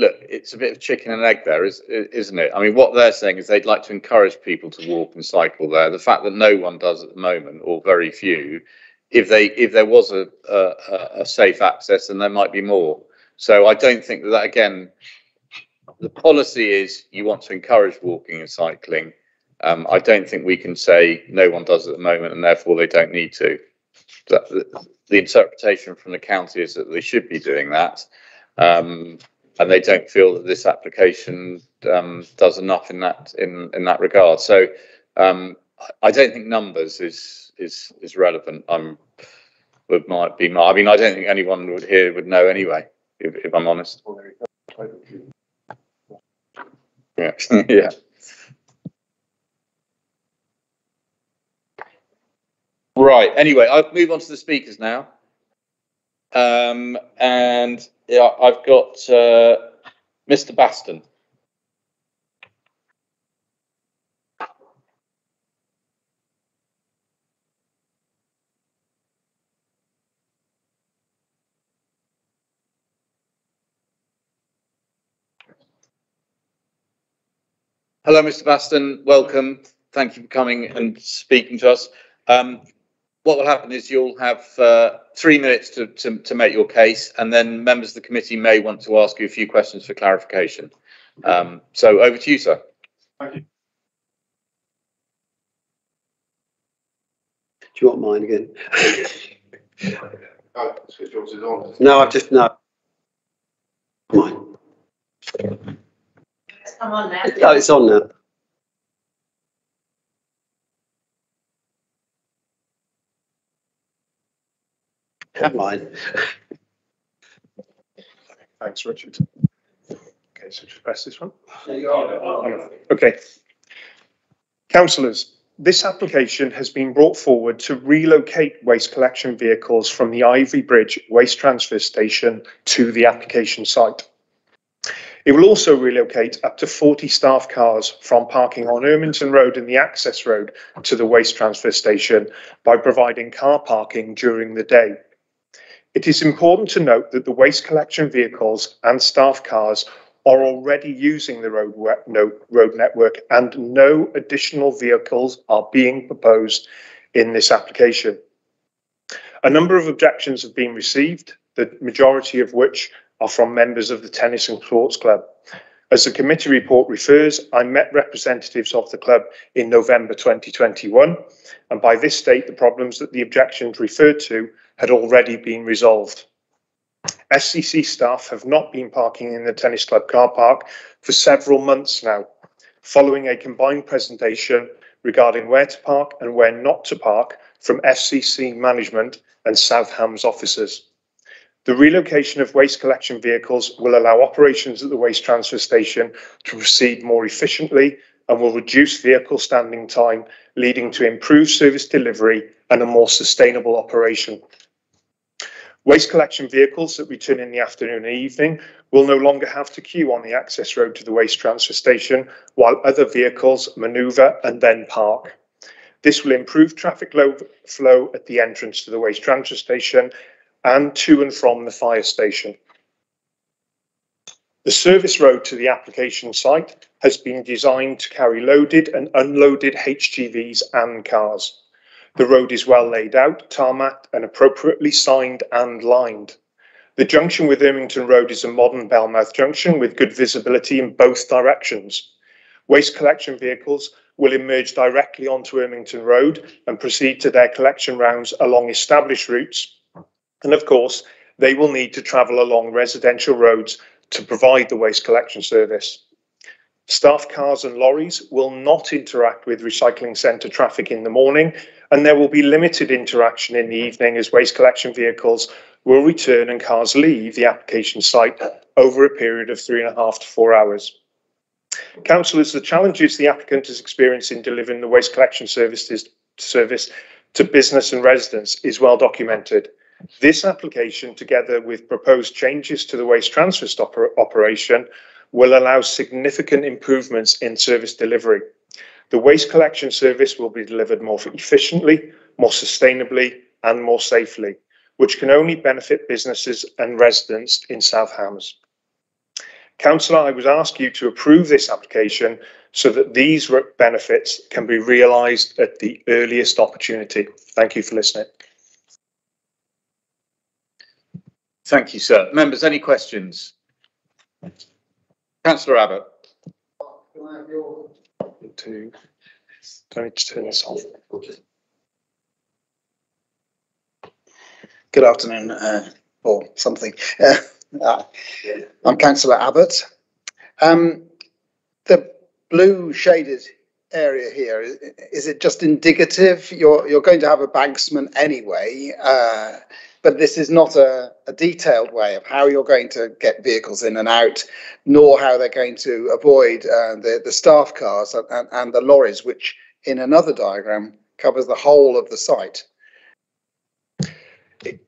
look, it's a bit of chicken and egg there, is, isn't it? I mean, what they're saying is they'd like to encourage people to walk and cycle there. The fact that no one does at the moment, or very few, if they, if there was a, a, a safe access, then there might be more. So I don't think that, that again, the policy is you want to encourage walking and cycling. Um, I don't think we can say no one does at the moment and therefore they don't need to. The, the interpretation from the county is that they should be doing that. Um, and they don't feel that this application um, does enough in that in, in that regard. So um, I don't think numbers is is is relevant. I'm would might be my. I mean, I don't think anyone would here would know anyway. If, if I'm honest. Yeah. yeah. Right. Anyway, I'll move on to the speakers now. Um, and yeah, I've got uh, Mr. Baston. Hello, Mr. Baston. Welcome. Thank you for coming and speaking to us. Um, what will happen is you'll have uh, three minutes to, to, to, make your case, and then members of the committee may want to ask you a few questions for clarification. Um, so over to you, sir. Thank you. Do you want mine again? Oh, so yours is on. No, I've just, no. Mine. Come on now. Oh, it's on now. Have mine. Thanks, Richard. Okay, so just press this one. Okay. Councillors, this application has been brought forward to relocate waste collection vehicles from the Ivybridge Waste Transfer Station to the application site. It will also relocate up to 40 staff cars from parking on Ermington Road and the access road to the waste transfer station by providing car parking during the day. It is important to note that the waste collection vehicles and staff cars are already using the road, no, road network and no additional vehicles are being proposed in this application. A number of objections have been received, the majority of which are from members of the Tennis and Sports Club. As the committee report refers, I met representatives of the club in November 2021, and by this date, the problems that the objections referred to had already been resolved. FCC staff have not been parking in the tennis club car park for several months now, following a combined presentation regarding where to park and where not to park from FCC management and South Hams officers. The relocation of waste collection vehicles will allow operations at the waste transfer station to proceed more efficiently and will reduce vehicle standing time, leading to improved service delivery and a more sustainable operation. Waste collection vehicles that return in the afternoon and evening will no longer have to queue on the access road to the waste transfer station while other vehicles manoeuvre and then park. This will improve traffic flow at the entrance to the waste transfer station and to and from the fire station. The service road to the application site has been designed to carry loaded and unloaded HGVs and cars. The road is well laid out, tarmacked and appropriately signed and lined. The junction with Ermington Road is a modern bellmouth junction with good visibility in both directions. Waste collection vehicles will emerge directly onto Ermington Road and proceed to their collection rounds along established routes. And of course, they will need to travel along residential roads to provide the waste collection service. Staff cars and lorries will not interact with recycling centre traffic in the morning and there will be limited interaction in the evening as waste collection vehicles will return and cars leave the application site over a period of three and a half to four hours. Councillors, the challenges the applicant has experienced in delivering the waste collection services service to business and residents is well documented. This application, together with proposed changes to the waste transfer oper operation, will allow significant improvements in service delivery. The waste collection service will be delivered more efficiently, more sustainably and more safely, which can only benefit businesses and residents in South Hams. Councillor, I would ask you to approve this application so that these benefits can be realised at the earliest opportunity. Thank you for listening. Thank you, sir. Members, any questions? Councillor Abbott to, do I need to turn this off? Good afternoon, uh, or something. Uh, I'm Councillor Abbott. Um, the blue shaded area here, is it just indicative? You're, you're going to have a banksman anyway. Uh, but this is not a, a, detailed way of how you're going to get vehicles in and out, nor how they're going to avoid uh, the, the staff cars and, and the lorries, which in another diagram covers the whole of the site.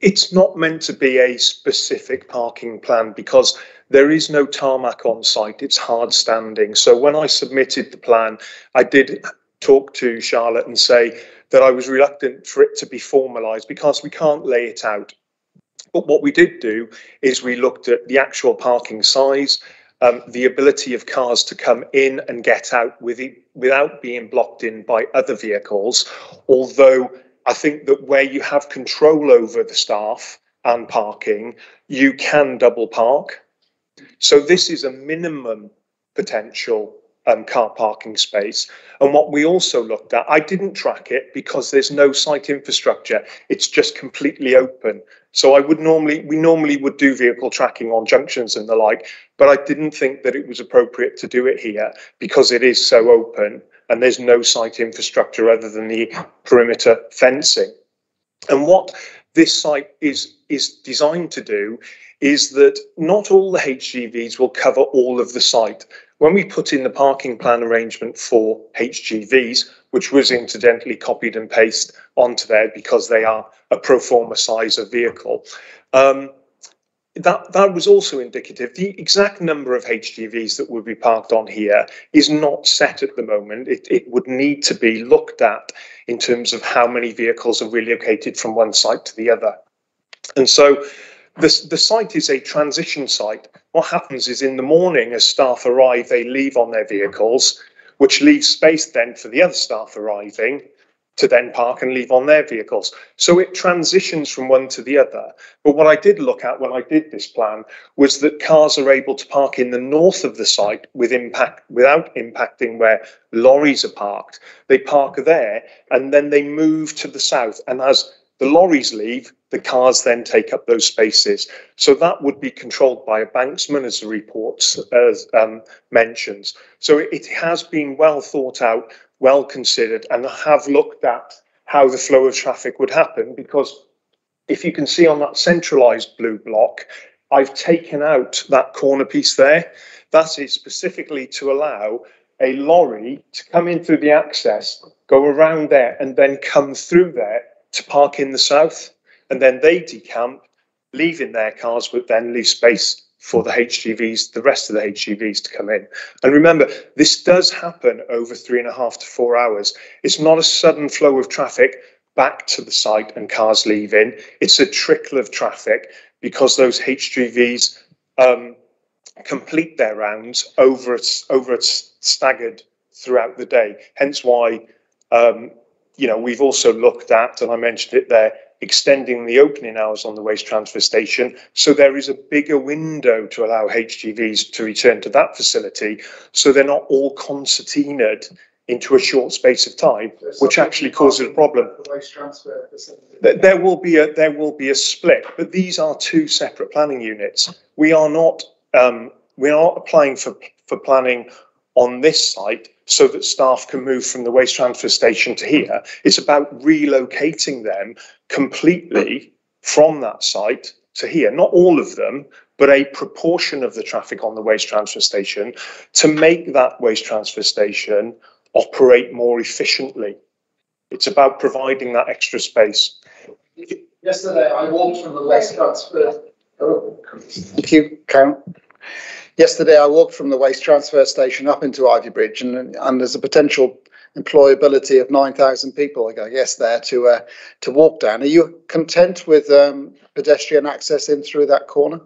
It's not meant to be a specific parking plan because there is no tarmac on site. It's hard standing. So when I submitted the plan, I did talk to Charlotte and say, that I was reluctant for it to be formalised because we can't lay it out. But what we did do is we looked at the actual parking size, um, the ability of cars to come in and get out with it, without being blocked in by other vehicles. Although I think that where you have control over the staff and parking, you can double park. So this is a minimum potential um, car parking space. And what we also looked at, I didn't track it because there's no site infrastructure. It's just completely open. So I would normally, we normally would do vehicle tracking on junctions and the like, but I didn't think that it was appropriate to do it here because it is so open and there's no site infrastructure other than the perimeter fencing. And what this site is is designed to do is that not all the HGVs will cover all of the site. When we put in the parking plan arrangement for HGVs, which was incidentally copied and pasted onto there because they are a pro forma size of vehicle, um, that, that was also indicative. The exact number of HGVs that would be parked on here is not set at the moment. It, it would need to be looked at in terms of how many vehicles are relocated from one site to the other. And so the, the site is a transition site. What happens is in the morning, as staff arrive, they leave on their vehicles, which leaves space then for the other staff arriving to then park and leave on their vehicles. So it transitions from one to the other. But what I did look at when I did this plan was that cars are able to park in the north of the site with impact without impacting where lorries are parked. They park there and then they move to the south. And as the lorries leave, the cars then take up those spaces. So that would be controlled by a banksman, as the report as, um, mentions. So it, has been well thought out well considered and have looked at how the flow of traffic would happen because if you can see on that centralized blue block, I've taken out that corner piece there. That is specifically to allow a lorry to come in through the access, go around there, and then come through there to park in the south. And then they decamp, leaving their cars, but then leave space for the HGVs, the rest of the HGVs to come in. And remember, this does happen over three and a half to four hours. It's not a sudden flow of traffic back to the site and cars leaving. It's a trickle of traffic because those HGVs um, complete their rounds over over staggered throughout the day. Hence why um, you know we've also looked at, and I mentioned it there, extending the opening hours on the waste transfer station. So there is a bigger window to allow HGVs to return to that facility. So they're not all concertinaed into a short space of time, which actually causes a problem. The There will be a there will be a split, but these are two separate planning units. We are not um, we are not applying for for planning on this site so that staff can move from the waste transfer station to here. It's about relocating them completely from that site to here. Not all of them, but a proportion of the traffic on the waste transfer station to make that waste transfer station operate more efficiently. It's about providing that extra space. Yesterday, I walked from the waste transfer. Thank you, Karen. Yesterday, I walked from the waste transfer station up into Ivybridge, and, and there's a potential employability of 9,000 people, I guess, there to uh, to walk down. Are you content with um, pedestrian access in through that corner?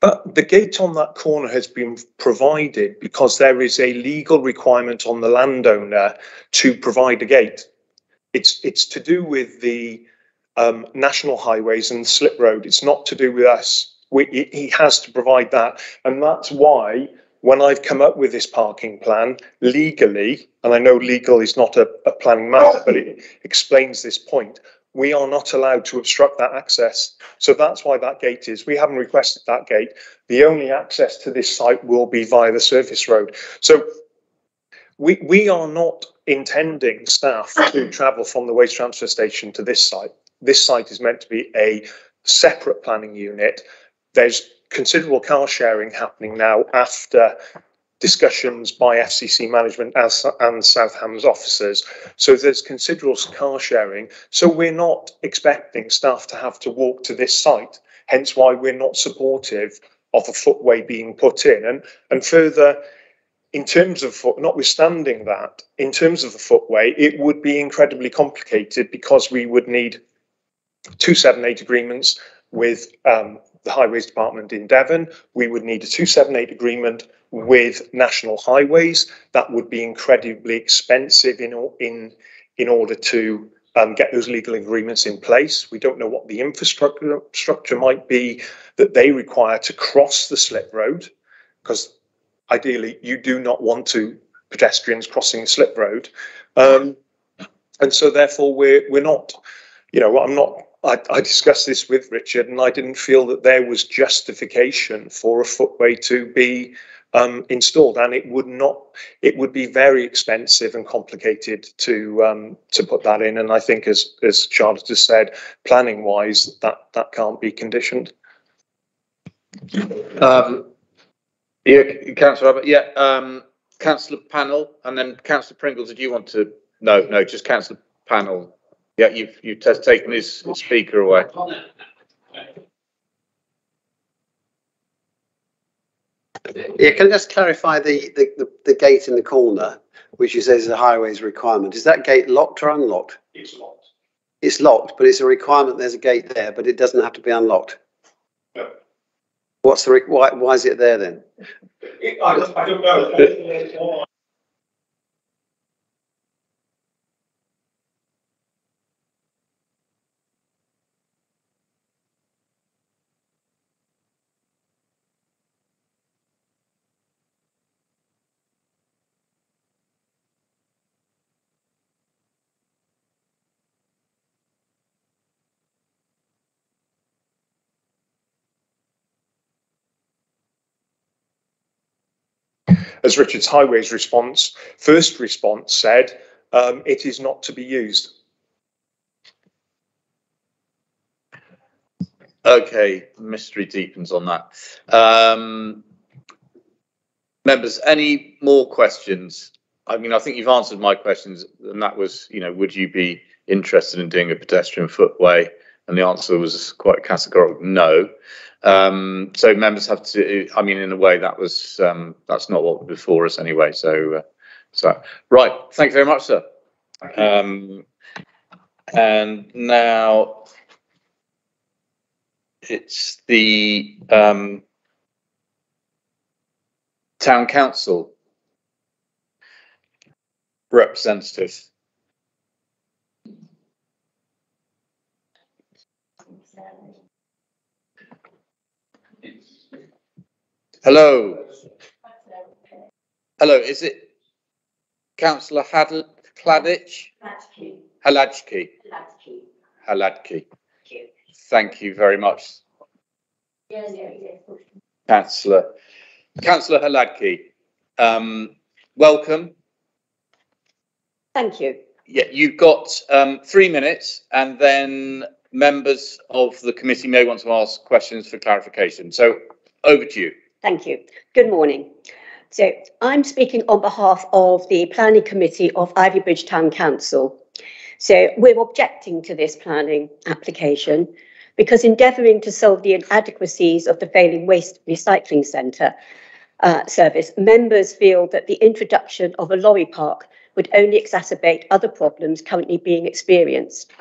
But the gate on that corner has been provided because there is a legal requirement on the landowner to provide a gate. It's it's to do with the um, national highways and slip road. It's not to do with us we, he has to provide that. And that's why when I've come up with this parking plan legally, and I know legal is not a, a planning matter, but it explains this point, we are not allowed to obstruct that access. So that's why that gate is. We haven't requested that gate. The only access to this site will be via the surface road. So we, we are not intending staff to travel from the waste transfer station to this site. This site is meant to be a separate planning unit there's considerable car sharing happening now after discussions by FCC management and South Hams officers. So there's considerable car sharing. So we're not expecting staff to have to walk to this site, hence why we're not supportive of a footway being put in. And, and further, in terms of foot, notwithstanding that, in terms of the footway, it would be incredibly complicated because we would need two seven eight agreements with um, the Highways Department in Devon. We would need a 278 agreement with National Highways. That would be incredibly expensive in, in, in order to um, get those legal agreements in place. We don't know what the infrastructure structure might be that they require to cross the slip road, because ideally you do not want to pedestrians crossing the slip road. Um, and so therefore we're we're not, you know, I'm not I, I, discussed this with Richard, and I didn't feel that there was justification for a footway to be um, installed, and it would not. It would be very expensive and complicated to um, to put that in. And I think, as as Charlotte has said, planning wise, that that can't be conditioned. Um, yeah, Councillor Robert. Yeah, um, Councillor Pannell, and then Councillor Pringle. Did you want to? No, no, just Councillor Pannell. Yeah, you've, you've just taken his speaker away. Yeah, can I just clarify the, the, the, the gate in the corner, which you say is a highways requirement? Is that gate locked or unlocked? It's locked. it's locked, but it's a requirement. There's a gate there, but it doesn't have to be unlocked. What's the, re- why, why is it there then? I I don't know. as Richards Highways response, first response said, um, it is not to be used. Okay, mystery deepens on that. Um, members, any more questions? I mean, I think you've answered my questions, and that was, you know, would you be interested in doing a pedestrian footway? And the answer was quite categorical, no. Um, so members have to, I mean, in a way that was, um, that's not what was before us anyway. So, uh, so, right. Thank you very much, sir. Um, and now it's the, um, town council representative. Hello. Hello, is it councillor Hadl, Kladich? Halajki. Haladki. Thank you very much, Yes, yes, councillor. Councillor Haladki, um, welcome. Thank you. Yeah, you've got um, three minutes and then members of the committee may want to ask questions for clarification. So over to you. Thank you. Good morning. So I'm speaking on behalf of the Planning Committee of Ivybridge Town Council. So we're objecting to this planning application because endeavouring to solve the inadequacies of the failing waste recycling centre uh, service, members feel that the introduction of a lorry park would only exacerbate other problems currently being experienced.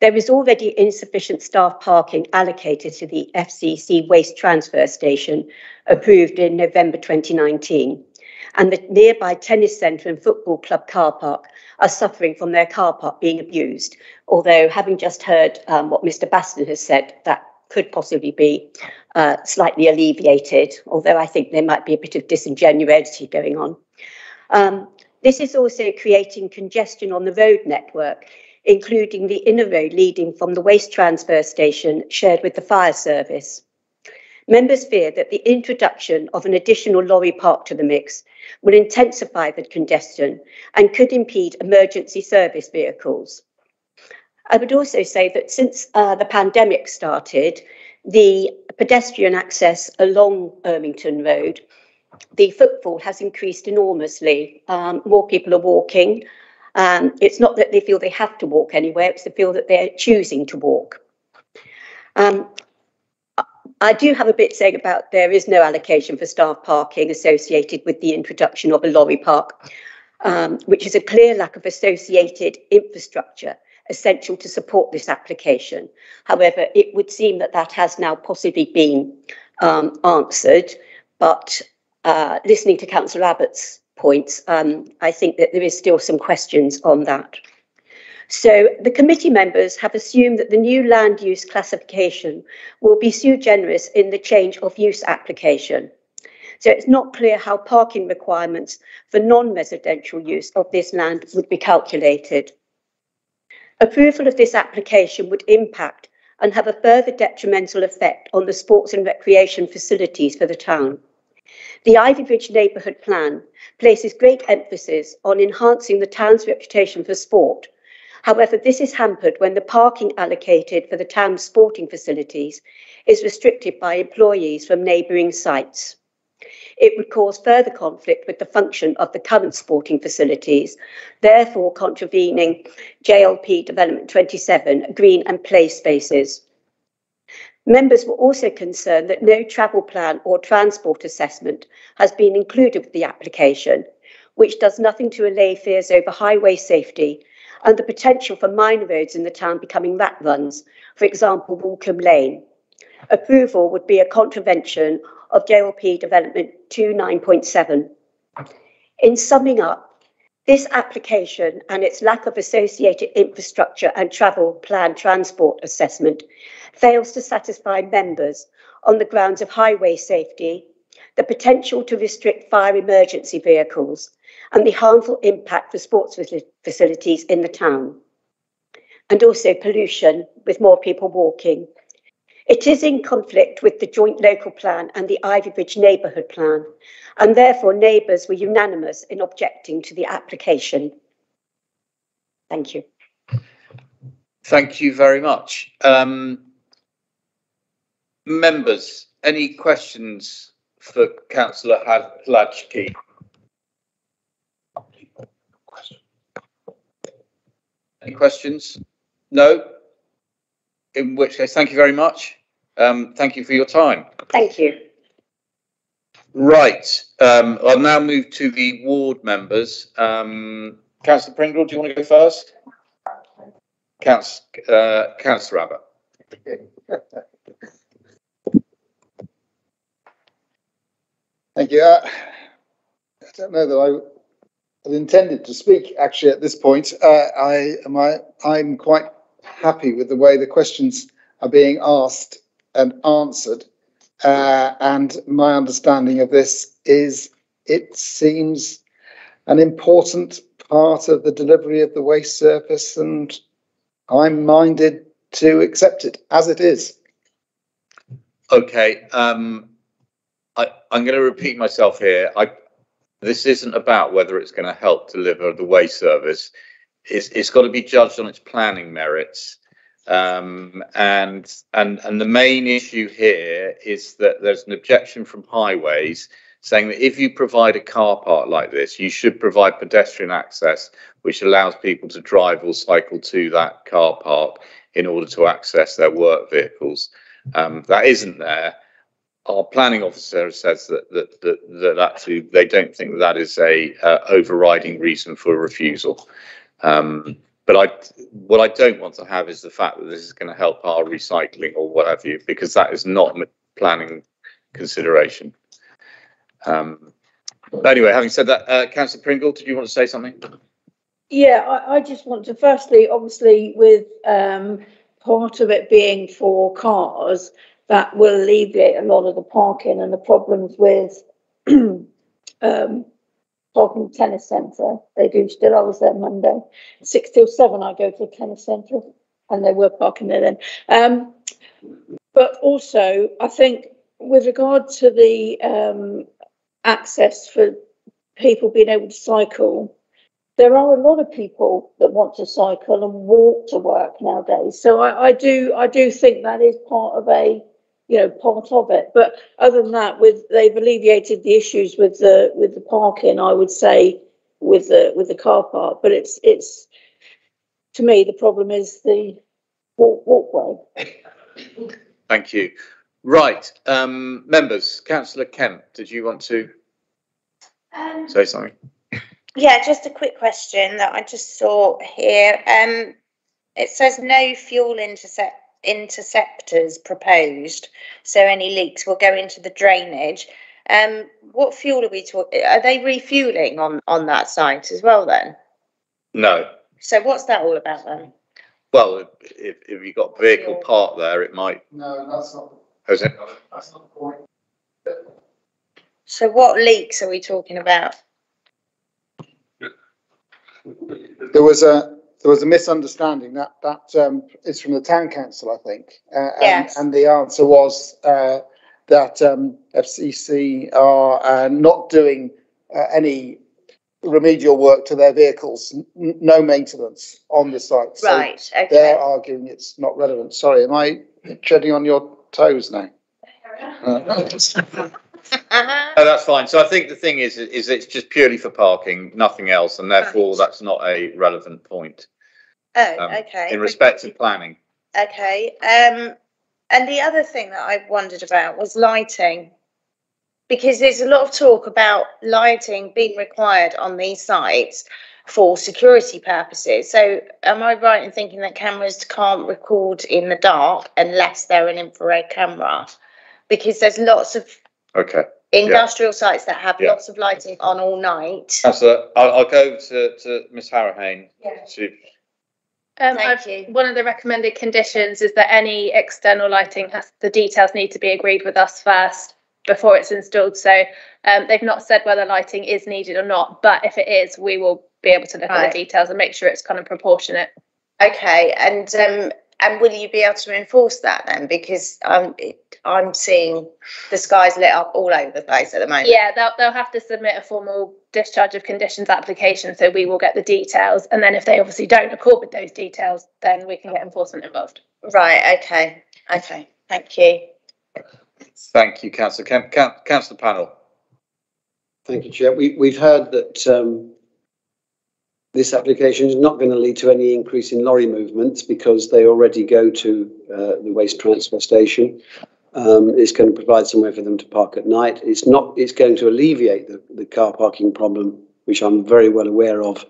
There is already insufficient staff parking allocated to the FCC waste transfer station approved in November 2019. And the nearby tennis centre and football club car park are suffering from their car park being abused. Although, having just heard um, what Mr. Baston has said, that could possibly be uh, slightly alleviated, although I think there might be a bit of disingenuity going on. Um, this is also creating congestion on the road network including the inner road leading from the waste transfer station shared with the fire service. Members fear that the introduction of an additional lorry park to the mix will intensify the congestion and could impede emergency service vehicles. I would also say that since uh, the pandemic started, the pedestrian access along Ermington Road, the footfall has increased enormously. Um, more people are walking, um, it's not that they feel they have to walk anywhere, it's the feel that they're choosing to walk. Um, I do have a bit saying about there is no allocation for staff parking associated with the introduction of a lorry park, um, which is a clear lack of associated infrastructure essential to support this application. However, it would seem that that has now possibly been um, answered, but uh, listening to Councillor Abbott's points, um, I think that there is still some questions on that. So the committee members have assumed that the new land use classification will be sui generis in the change of use application. So it's not clear how parking requirements for non-residential use of this land would be calculated. Approval of this application would impact and have a further detrimental effect on the sports and recreation facilities for the town. The Ivybridge Neighbourhood Plan places great emphasis on enhancing the town's reputation for sport. However, this is hampered when the parking allocated for the town's sporting facilities is restricted by employees from neighbouring sites. It would cause further conflict with the function of the current sporting facilities, therefore contravening JLP Development 27 green and play spaces. Members were also concerned that no travel plan or transport assessment has been included with the application, which does nothing to allay fears over highway safety and the potential for minor roads in the town becoming rat runs, for example, Woolcombe Lane. Approval would be a contravention of JLP Development 29.7. In summing up, this application and its lack of associated infrastructure and travel plan transport assessment fails to satisfy members on the grounds of highway safety, the potential to restrict fire emergency vehicles, and the harmful impact for sports facilities in the town, and also pollution with more people walking. It is in conflict with the joint local plan and the Ivybridge neighbourhood plan, and therefore neighbours were unanimous in objecting to the application. Thank you. Thank you very much. Um, members, any questions for Councillor Hlajki? Any questions? No? In which case, thank you very much. Um, thank you for your time. Thank you. Right. Um, I'll now move to the ward members. Um, Councillor Pringle, do you want to go first? Councillor, uh, Councillor Abbott. Thank you. Uh, I don't know that I had intended to speak actually at this point. Uh, I am I, I'm quite happy with the way the questions are being asked and answered. Uh, and my understanding of this is it seems an important part of the delivery of the waste service, and I'm minded to accept it as it is. Okay. Um, I, I'm going to repeat myself here. I, this isn't about whether it's going to help deliver the waste service. It's, it's got to be judged on its planning merits. Um, and and and the main issue here is that there's an objection from highways saying that if you provide a car park like this, you should provide pedestrian access, which allows people to drive or cycle to that car park in order to access their work vehicles. Um, that isn't there our planning officer says that that that, that actually they don't think that, that is a uh, overriding reason for a refusal. Um, but I, what I don't want to have is the fact that this is going to help our recycling or what have you, because that is not a planning consideration. Um, anyway, having said that, uh, Councillor Pringle, did you want to say something? Yeah, I, I just want to firstly, obviously, with um, part of it being for cars, that will alleviate a lot of the parking and the problems with um, parking tennis centre. They do still. I was there Monday, six till seven. I go to the tennis centre, and they were parking there then. Um, but also, I think with regard to the um, access for people being able to cycle, there are a lot of people that want to cycle and walk to work nowadays. So I, I do, I do think that is part of a you know, part of it. But other than that, with they've alleviated the issues with the with the parking, I would say, with the with the car park. But it's it's to me the problem is the walk, walkway. Thank you. Right, um, members, Councillor Kent, did you want to Um, say something? yeah, just a quick question that I just saw here. Um, it says no fuel intercept interceptors proposed, so any leaks will go into the drainage. Um, what fuel are we talking? Are they refueling on on that site as well? Then, No. so what's that all about then? Well, if, if you've got vehicle parked there, it might, No, that's not. has it? That's not the point. So what leaks are we talking about? There was a there was a misunderstanding that that um, is from the town council, I think. Uh, Yes. and, and the answer was uh, that um, FCC are uh, not doing uh, any remedial work to their vehicles, n- no maintenance on the site. So Right, okay. They're arguing it's not relevant. Sorry, am I treading on your toes now? No, that's fine. So I think the thing is, is it's just purely for parking, nothing else, and therefore that's not a relevant point. Oh, um, okay. In respect to planning. Okay. Um, and the other thing that I wondered about was lighting. because there's a lot of talk about lighting being required on these sites for security purposes. So am I right in thinking that cameras can't record in the dark unless they're an infrared camera? Because there's lots of Okay. industrial sites that have Yeah. lots of lighting on all night. Councillor, I'll, I'll go to, to Ms Harrahane. Yeah. to- Um, one of the recommended conditions is that any external lighting has, the details need to be agreed with us first before it's installed. So, um, they've not said whether lighting is needed or not, but if it is, we will be able to look at the details and make sure it's kind of proportionate. Okay, and um, and will you be able to enforce that then? Because I'm it, I'm seeing the skies lit up all over the place at the moment. Yeah, they'll, they'll have to submit a formal discharge of conditions application, so we will get the details. And then if they obviously don't accord with those details, then we can get enforcement involved. Right. Okay. Okay. Thank you. Thank you, councillor. Can, can, councillor Pannell. Thank you, Chair. We, we've heard that um, this application is not going to lead to any increase in lorry movements because they already go to uh, the waste transfer station. Um, it's going to provide somewhere for them to park at night. It's not. It's going to alleviate the, the car parking problem, which I'm very well aware of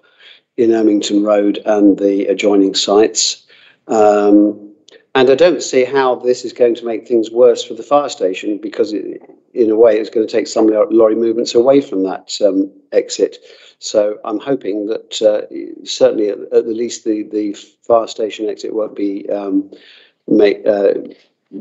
in Ermington Road and the adjoining sites. Um, and I don't see how this is going to make things worse for the fire station because, it, in a way, it's going to take some lo- lorry movements away from that um, exit. So I'm hoping that uh, certainly at, at the least the, the fire station exit won't be um, made, uh,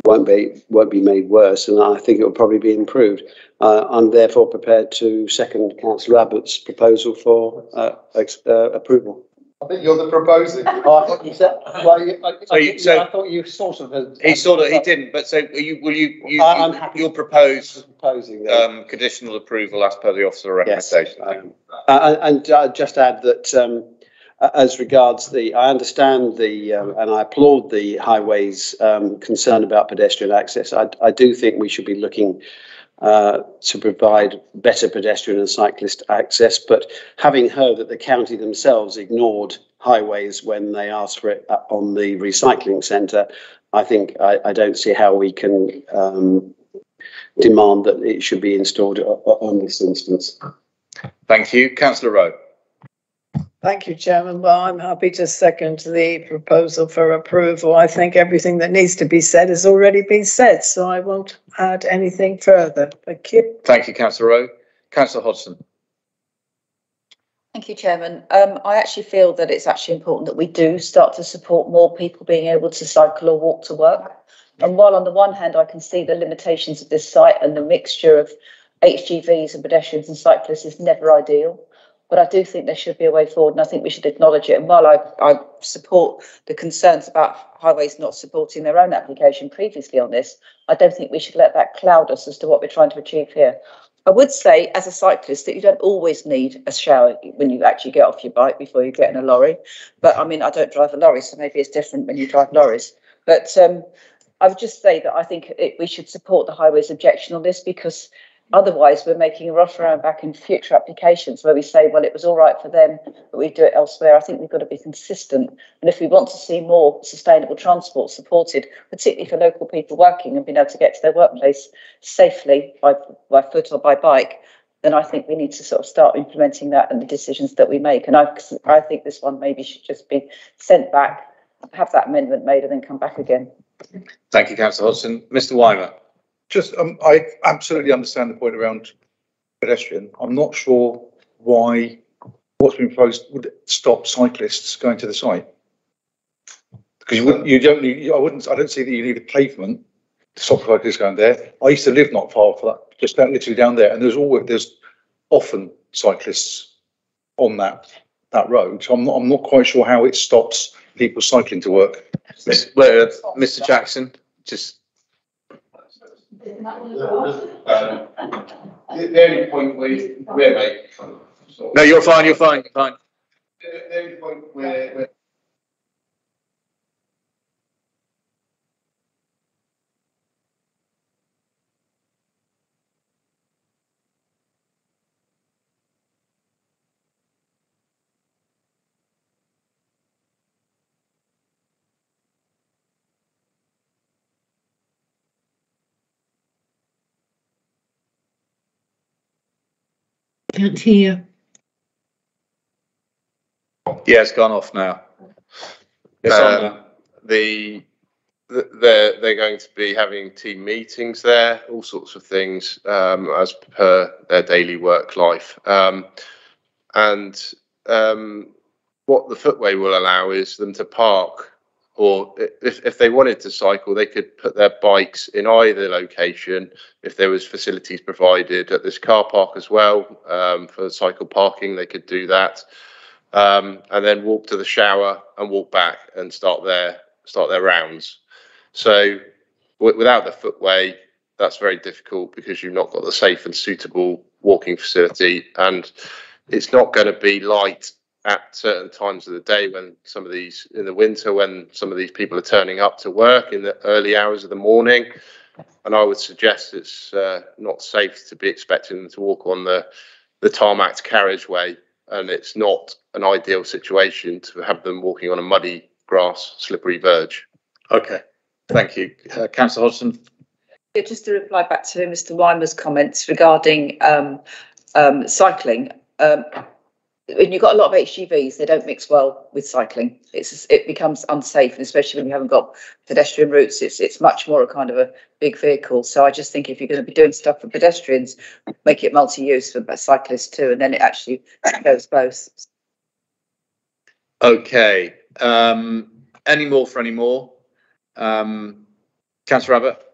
won't be won't be made worse, and I think it will probably be improved. Uh, I'm therefore prepared to second Councillor Abbott's proposal for uh, ex- uh, approval. I think you're the proposer. Oh, I thought you said, well, you- I, So you- I, so- I thought you sort of. had- He sort of, he didn't, but so will you, will you, you, I- I'm happy you'll propose, proposing um, conditional approval as per the officer recommendation? Thank you. Uh, and and I'd just add that um, as regards the, I understand the, um, and I applaud the highways um, concern about pedestrian access. I, I do think we should be looking uh, to provide better pedestrian and cyclist access. But having heard that the county themselves ignored highways when they asked for it uh, on the recycling centre, I think I, I don't see how we can um, demand that it should be installed o- on this instance. Thank you. Councillor Rowe. Thank you, Chairman. Well, I'm happy to second the proposal for approval. I think everything that needs to be said has already been said, so I won't add anything further. Thank you. Thank you, councillor Rowe. Councillor Hodgson. Thank you, Chairman. Um, I actually feel that it's actually important that we do start to support more people being able to cycle or walk to work. And while on the one hand, I can see the limitations of this site and the mixture of HGVs and pedestrians and cyclists is never ideal. But I do think there should be a way forward and I think we should acknowledge it. And while I, I support the concerns about highways not supporting their own application previously on this, I don't think we should let that cloud us as to what we're trying to achieve here. I would say, as a cyclist, that you don't always need a shower when you actually get off your bike before you get in a lorry. But I mean, I don't drive a lorry, so maybe it's different when you drive lorries. But um, I would just say that I think it, we should support the highways objection on this because otherwise we're making a rough around back in future applications where we say, well, it was all right for them, but we do it elsewhere. I think we've got to be consistent. And if we want to see more sustainable transport supported, particularly for local people working and being able to get to their workplace safely by, by foot or by bike, then I think we need to sort of start implementing that in the decisions that we make. And I, I think this one maybe should just be sent back, have that amendment made and then come back again. Thank you, councillor Hodgson. Mr Whymer. Just, um, I absolutely understand the point around pedestrian. I'm not sure why what's been proposed would stop cyclists going to the site. Because you wouldn't, you don't need, I wouldn't, I don't see that you need a pavement to stop cyclists going there. I used to live not far from that, just down, literally down there, and there's always, there's often cyclists on that, that road. So I'm not, I'm not quite sure how it stops people cycling to work. Miss- well, Mr Jackson, just. The, uh, the only point we, we're making. No, you're fine, you're fine, you're fine. The, the only point we're, we're Can't hear. Yeah, it's gone off now. It's on Um, now. the, th- they're, they're going to be having team meetings there, all sorts of things, um, as per their daily work life. Um, and, um, what the footway will allow is them to park or if, if they wanted to cycle, they could put their bikes in either location. If there was facilities provided at this car park as well, um, for cycle parking, they could do that um, and then walk to the shower and walk back and start their start their rounds. So w- without the footway, that's very difficult because you've not got the safe and suitable walking facility, and it's not going to be light at certain times of the day when some of these in the winter when some of these people are turning up to work in the early hours of the morning. And i would suggest it's uh, not safe to be expecting them to walk on the the tarmac carriageway. And it's not an ideal situation to have them walking on a muddy grass slippery verge. Okay. Thank you. Uh, councillor hodgson? Yeah, just to reply back to Mr Whymer's comments regarding um, um, cycling. Um, when you've got a lot of HGVs, they don't mix well with cycling. It's it becomes unsafe, and especially when you haven't got pedestrian routes, it's it's much more a kind of a big vehicle. So I just think if you're going to be doing stuff for pedestrians, make it multi-use for cyclists too, and then it actually goes both. okay um any more for any more um councillor abbott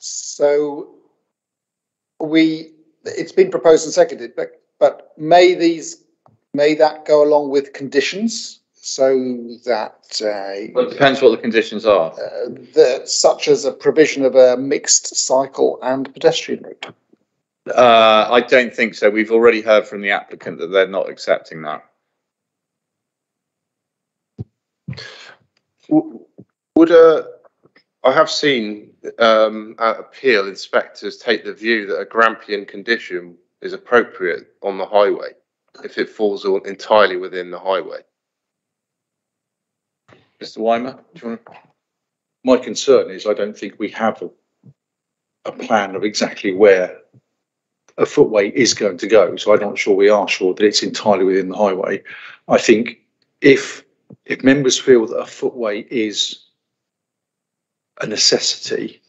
So we, it's been proposed and seconded, but, but may these, may that go along with conditions? So that, uh, well, it depends what the conditions are uh, the, such as a provision of a mixed cycle and pedestrian route? uh i don't think so we've already heard from the applicant that they're not accepting that W- Would a, I have seen um, at appeal inspectors take the view that a Grampian condition is appropriate on the highway if it falls all entirely within the highway. mr Whymer do you want to My concern is I don't think we have a, a plan of exactly where a footway is going to go. So I'm not sure we are sure that it's entirely within the highway. I think if, if members feel that a footway is a necessity,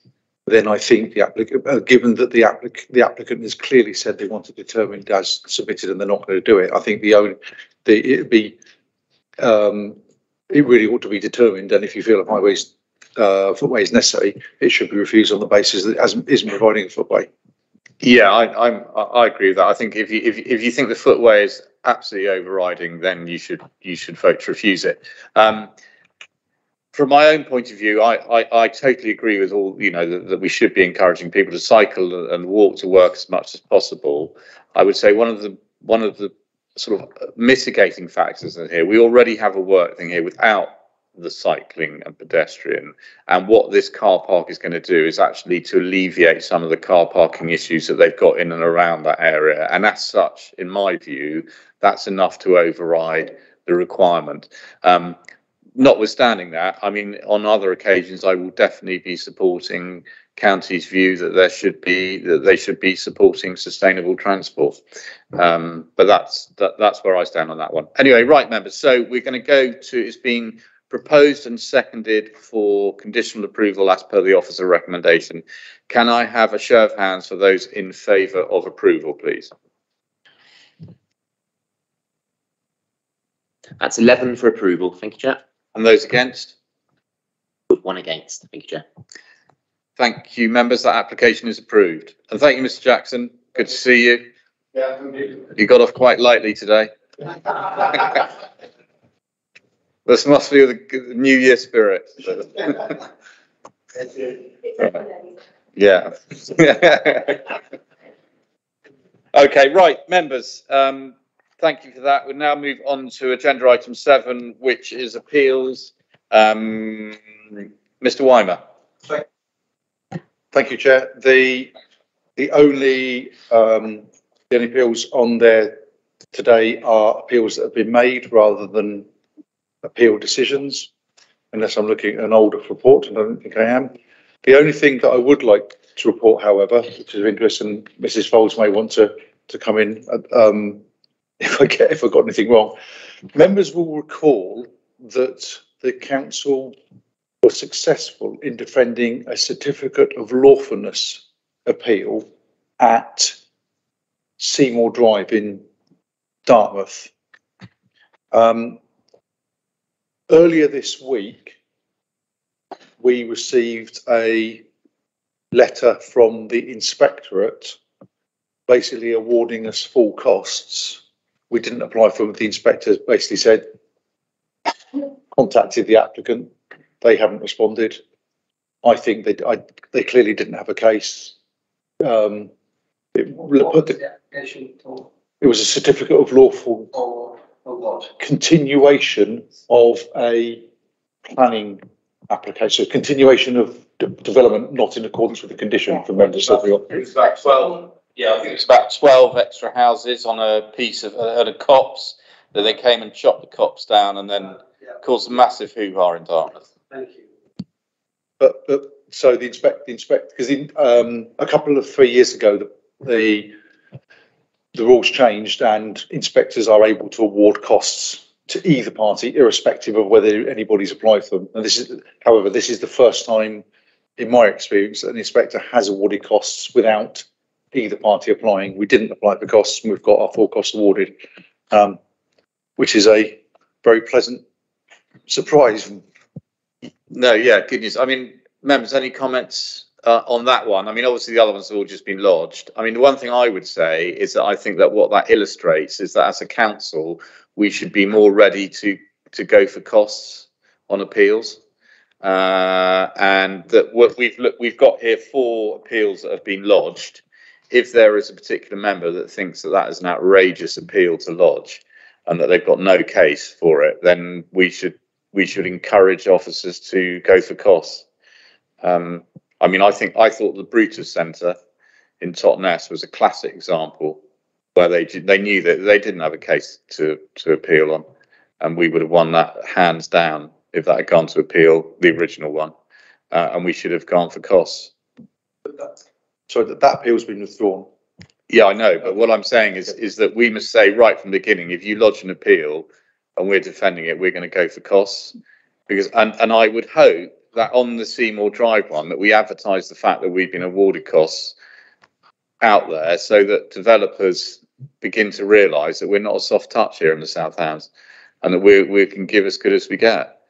then I think the applicant, uh, given that the applicant, the applicant has clearly said they want to determine as submitted and they're not going to do it, I think the only, the, it'd be, um, it really ought to be determined. And if you feel a highway's uh, footway is necessary, it should be refused on the basis that it hasn't, isn't providing a footway. Yeah, I, I'm, I agree with that. I think if you, if, if you think the footway is absolutely overriding, then you should, you should vote to refuse it. Um, from my own point of view, I, I, I totally agree with all, you know, that, that we should be encouraging people to cycle and walk to work as much as possible. I would say one of the, one of the sort of mitigating factors in here, we already have a work thing here without the cycling and pedestrian. And what this car park is going to do is actually to alleviate some of the car parking issues that they've got in and around that area. And as such, in my view, that's enough to override the requirement. Um, notwithstanding that, I mean, on other occasions, I will definitely be supporting county's view that there should be that they should be supporting sustainable transport. Um, but that's that, that's where I stand on that one. Anyway, right, members. So we're going to go to it's proposed and seconded for conditional approval as per the officer recommendation. Can I have a show of hands for those in favour of approval, please? That's 11 for approval. Thank you, Chair. And those against? One against. Thank you, Chair. Thank you, members. That application is approved. And thank you, Mr Jackson. Good to see you. Yeah, indeed. You got off quite lightly today. This must be the New Year spirit. Yeah. Okay, right, members, um, thank you for that. We'll now move on to agenda item seven, which is appeals. Um, Mr Whymer. Thank you, Chair. The, the only, um, the only appeals on there today are appeals that have been made rather than appeal decisions, unless I'm looking at an older report, and I don't think I am. The only thing that I would like to report, however, which is of interest, and Mrs Folds may want to, to come in, uh, um, if I get, if I got anything wrong. Members will recall that the council was successful in defending a certificate of lawfulness appeal at Seymour Drive in Dartmouth. Um, earlier this week, we received a letter from the inspectorate basically awarding us full costs. We didn't apply for them. The inspectors basically said, contacted the applicant. They haven't responded. I think they, I, they clearly didn't have a case. Um, it, put the- it was a certificate of lawful continuation of a planning application, so continuation of de- development not in accordance with the condition for members of the. It's about twelve, yeah, I think it's about twelve extra houses on a piece of, uh, a copse, that they came and chopped the copse down and then caused a massive hoo-ha in Dartmouth. Thank you. But, but, so the inspect, the inspect, because in, um, a couple of, three years ago, the, the, the rules changed and inspectors are able to award costs to either party irrespective of whether anybody's applied for them. And this is, however, this is the first time in my experience that an inspector has awarded costs without either party applying. We didn't apply for costs we've got our full costs awarded. Um, which is a very pleasant surprise. No, yeah, good news. I mean, members, any comments uh, on that one? I mean, obviously the other ones have all just been lodged. I mean, the one thing I would say is that I think that what that illustrates is that as a council, we should be more ready to to go for costs on appeals. Uh, and that what we've look, we've got here four appeals that have been lodged. If there is a particular member that thinks that that is an outrageous appeal to lodge, and that they've got no case for it, then we should we should encourage officers to go for costs. Um, I mean, I think I thought the Brutus Centre in Totnes was a classic example where they they knew that they didn't have a case to to appeal on, and we would have won that hands down if that had gone to appeal the original one, uh, and we should have gone for costs. So that, that appeal's been withdrawn. Yeah, I know, but what I'm saying is is that we must say right from the beginning, if you lodge an appeal and we're defending it, we're going to go for costs. Because and and I would hope that on the Seymour Drive one that we advertise the fact that we've been awarded costs out there so that developers begin to realise that we're not a soft touch here in the South Hams and that we we can give as good as we get.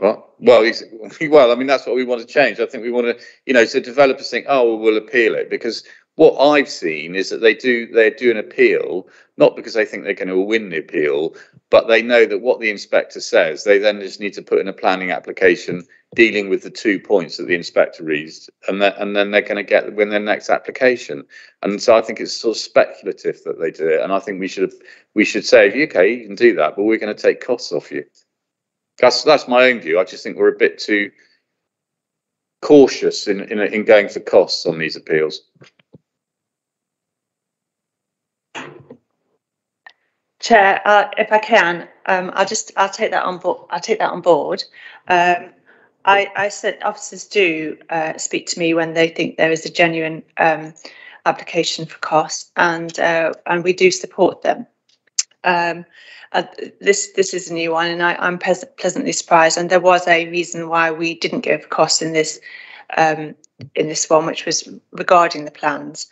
Well, well, I mean, that's what we want to change. I think we want to, you know, so developers think, oh, well, we'll appeal it because what I've seen is that they do they do an appeal not because they think they're going to win the appeal, but they know that what the inspector says, they then just need to put in a planning application dealing with the two points that the inspector reads, and then and then they're going to get win their next application. And so I think it's sort of speculative that they do it, and I think we should we should say, okay, you can do that, but we're going to take costs off you. That's that's my own view. I just think we're a bit too cautious in in, in going for costs on these appeals. Chair, uh, if I can, um, I'll just, I'll take that on board, I'll take that on board. Um, I, I said officers do, uh, speak to me when they think there is a genuine, um, application for costs and, uh, and we do support them. Um, uh, this, this is a new one and I, I'm pleas- pleasantly surprised and there was a reason why we didn't go for costs in this, um, in this one, which was regarding the plans.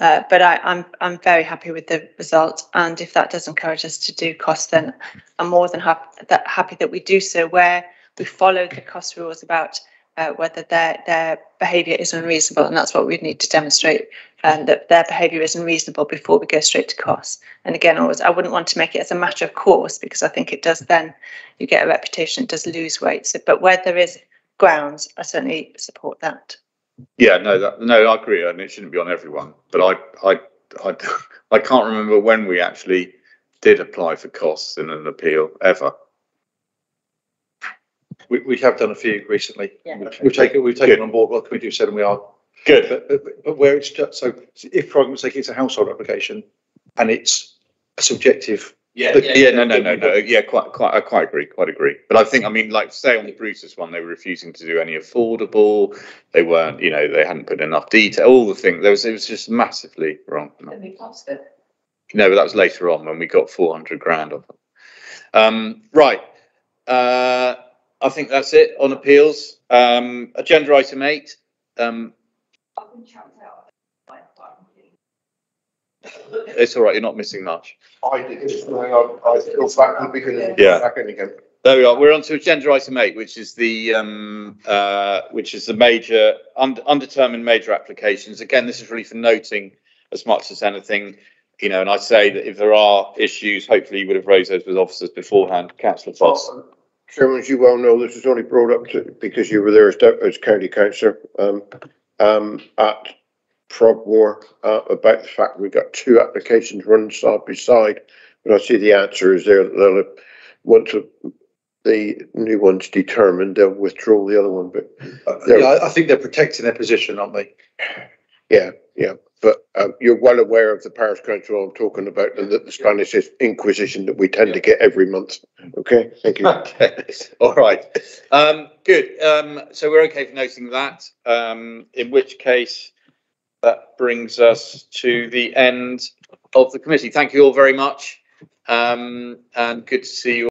Uh, but I, I'm I'm very happy with the result, and if that does encourage us to do costs, then I'm more than happy that happy that we do so where we follow the cost rules about uh, whether their their behaviour is unreasonable, and that's what we need to demonstrate, um, that their behaviour is unreasonable before we go straight to costs. And again, always I wouldn't want to make it as a matter of course because I think it does then you get a reputation, it does lose weight. So, but where there is grounds, I certainly support that. Yeah, no, that, no, I agree, and it shouldn't be on everyone. But I, I, I, I can't remember when we actually did apply for costs in an appeal ever. We, we have done a few recently. Yeah. We've- We've taken, we've taken on board what the committee have said and we are. Good. But, but, but where it's just, so if for argument's sake, it's a household application and it's a subjective Yeah, yeah, yeah, no, no, no, no, yeah, quite, quite, I quite agree, quite agree. But I think, I mean, like, say on the Brutus one, they were refusing to do any affordable. They weren't, you know, they hadn't put enough detail, all the things, there was, it was just massively wrong. And we passed it. No, but that was later on when we got four hundred grand off them. Um, right, uh, I think that's it on appeals. Um, agenda item eight, um, it's all right, you're not missing much. I did this morning, I, I feel back to the beginning. Yeah. Back in again. There we are. We're on to agenda item eight, which is the um, uh, which is the major un- undetermined major applications. Again, this is really for noting as much as anything, you know. And I say that if there are issues, hopefully you would have raised those with officers beforehand. Councillor Foss. Chairman, as you well know, this was only brought up to, because you were there as, as county councillor, um, um, at Frogmore, uh, about the fact we've got two applications running side by side. But I see the answer is there, they'll, once the new one's determined, they'll withdraw the other one, but. Yeah, I, I think they're protecting their position, aren't they? Yeah, yeah, but um, you're well aware of the parish council I'm talking about and that the Spanish Inquisition that we tend to get every month. Okay, thank you. Okay, all right. Um, good. Um, so we're okay for noting that. Um, in which case, that brings us to the end of the committee. Thank you all very much. Um, and good to see you.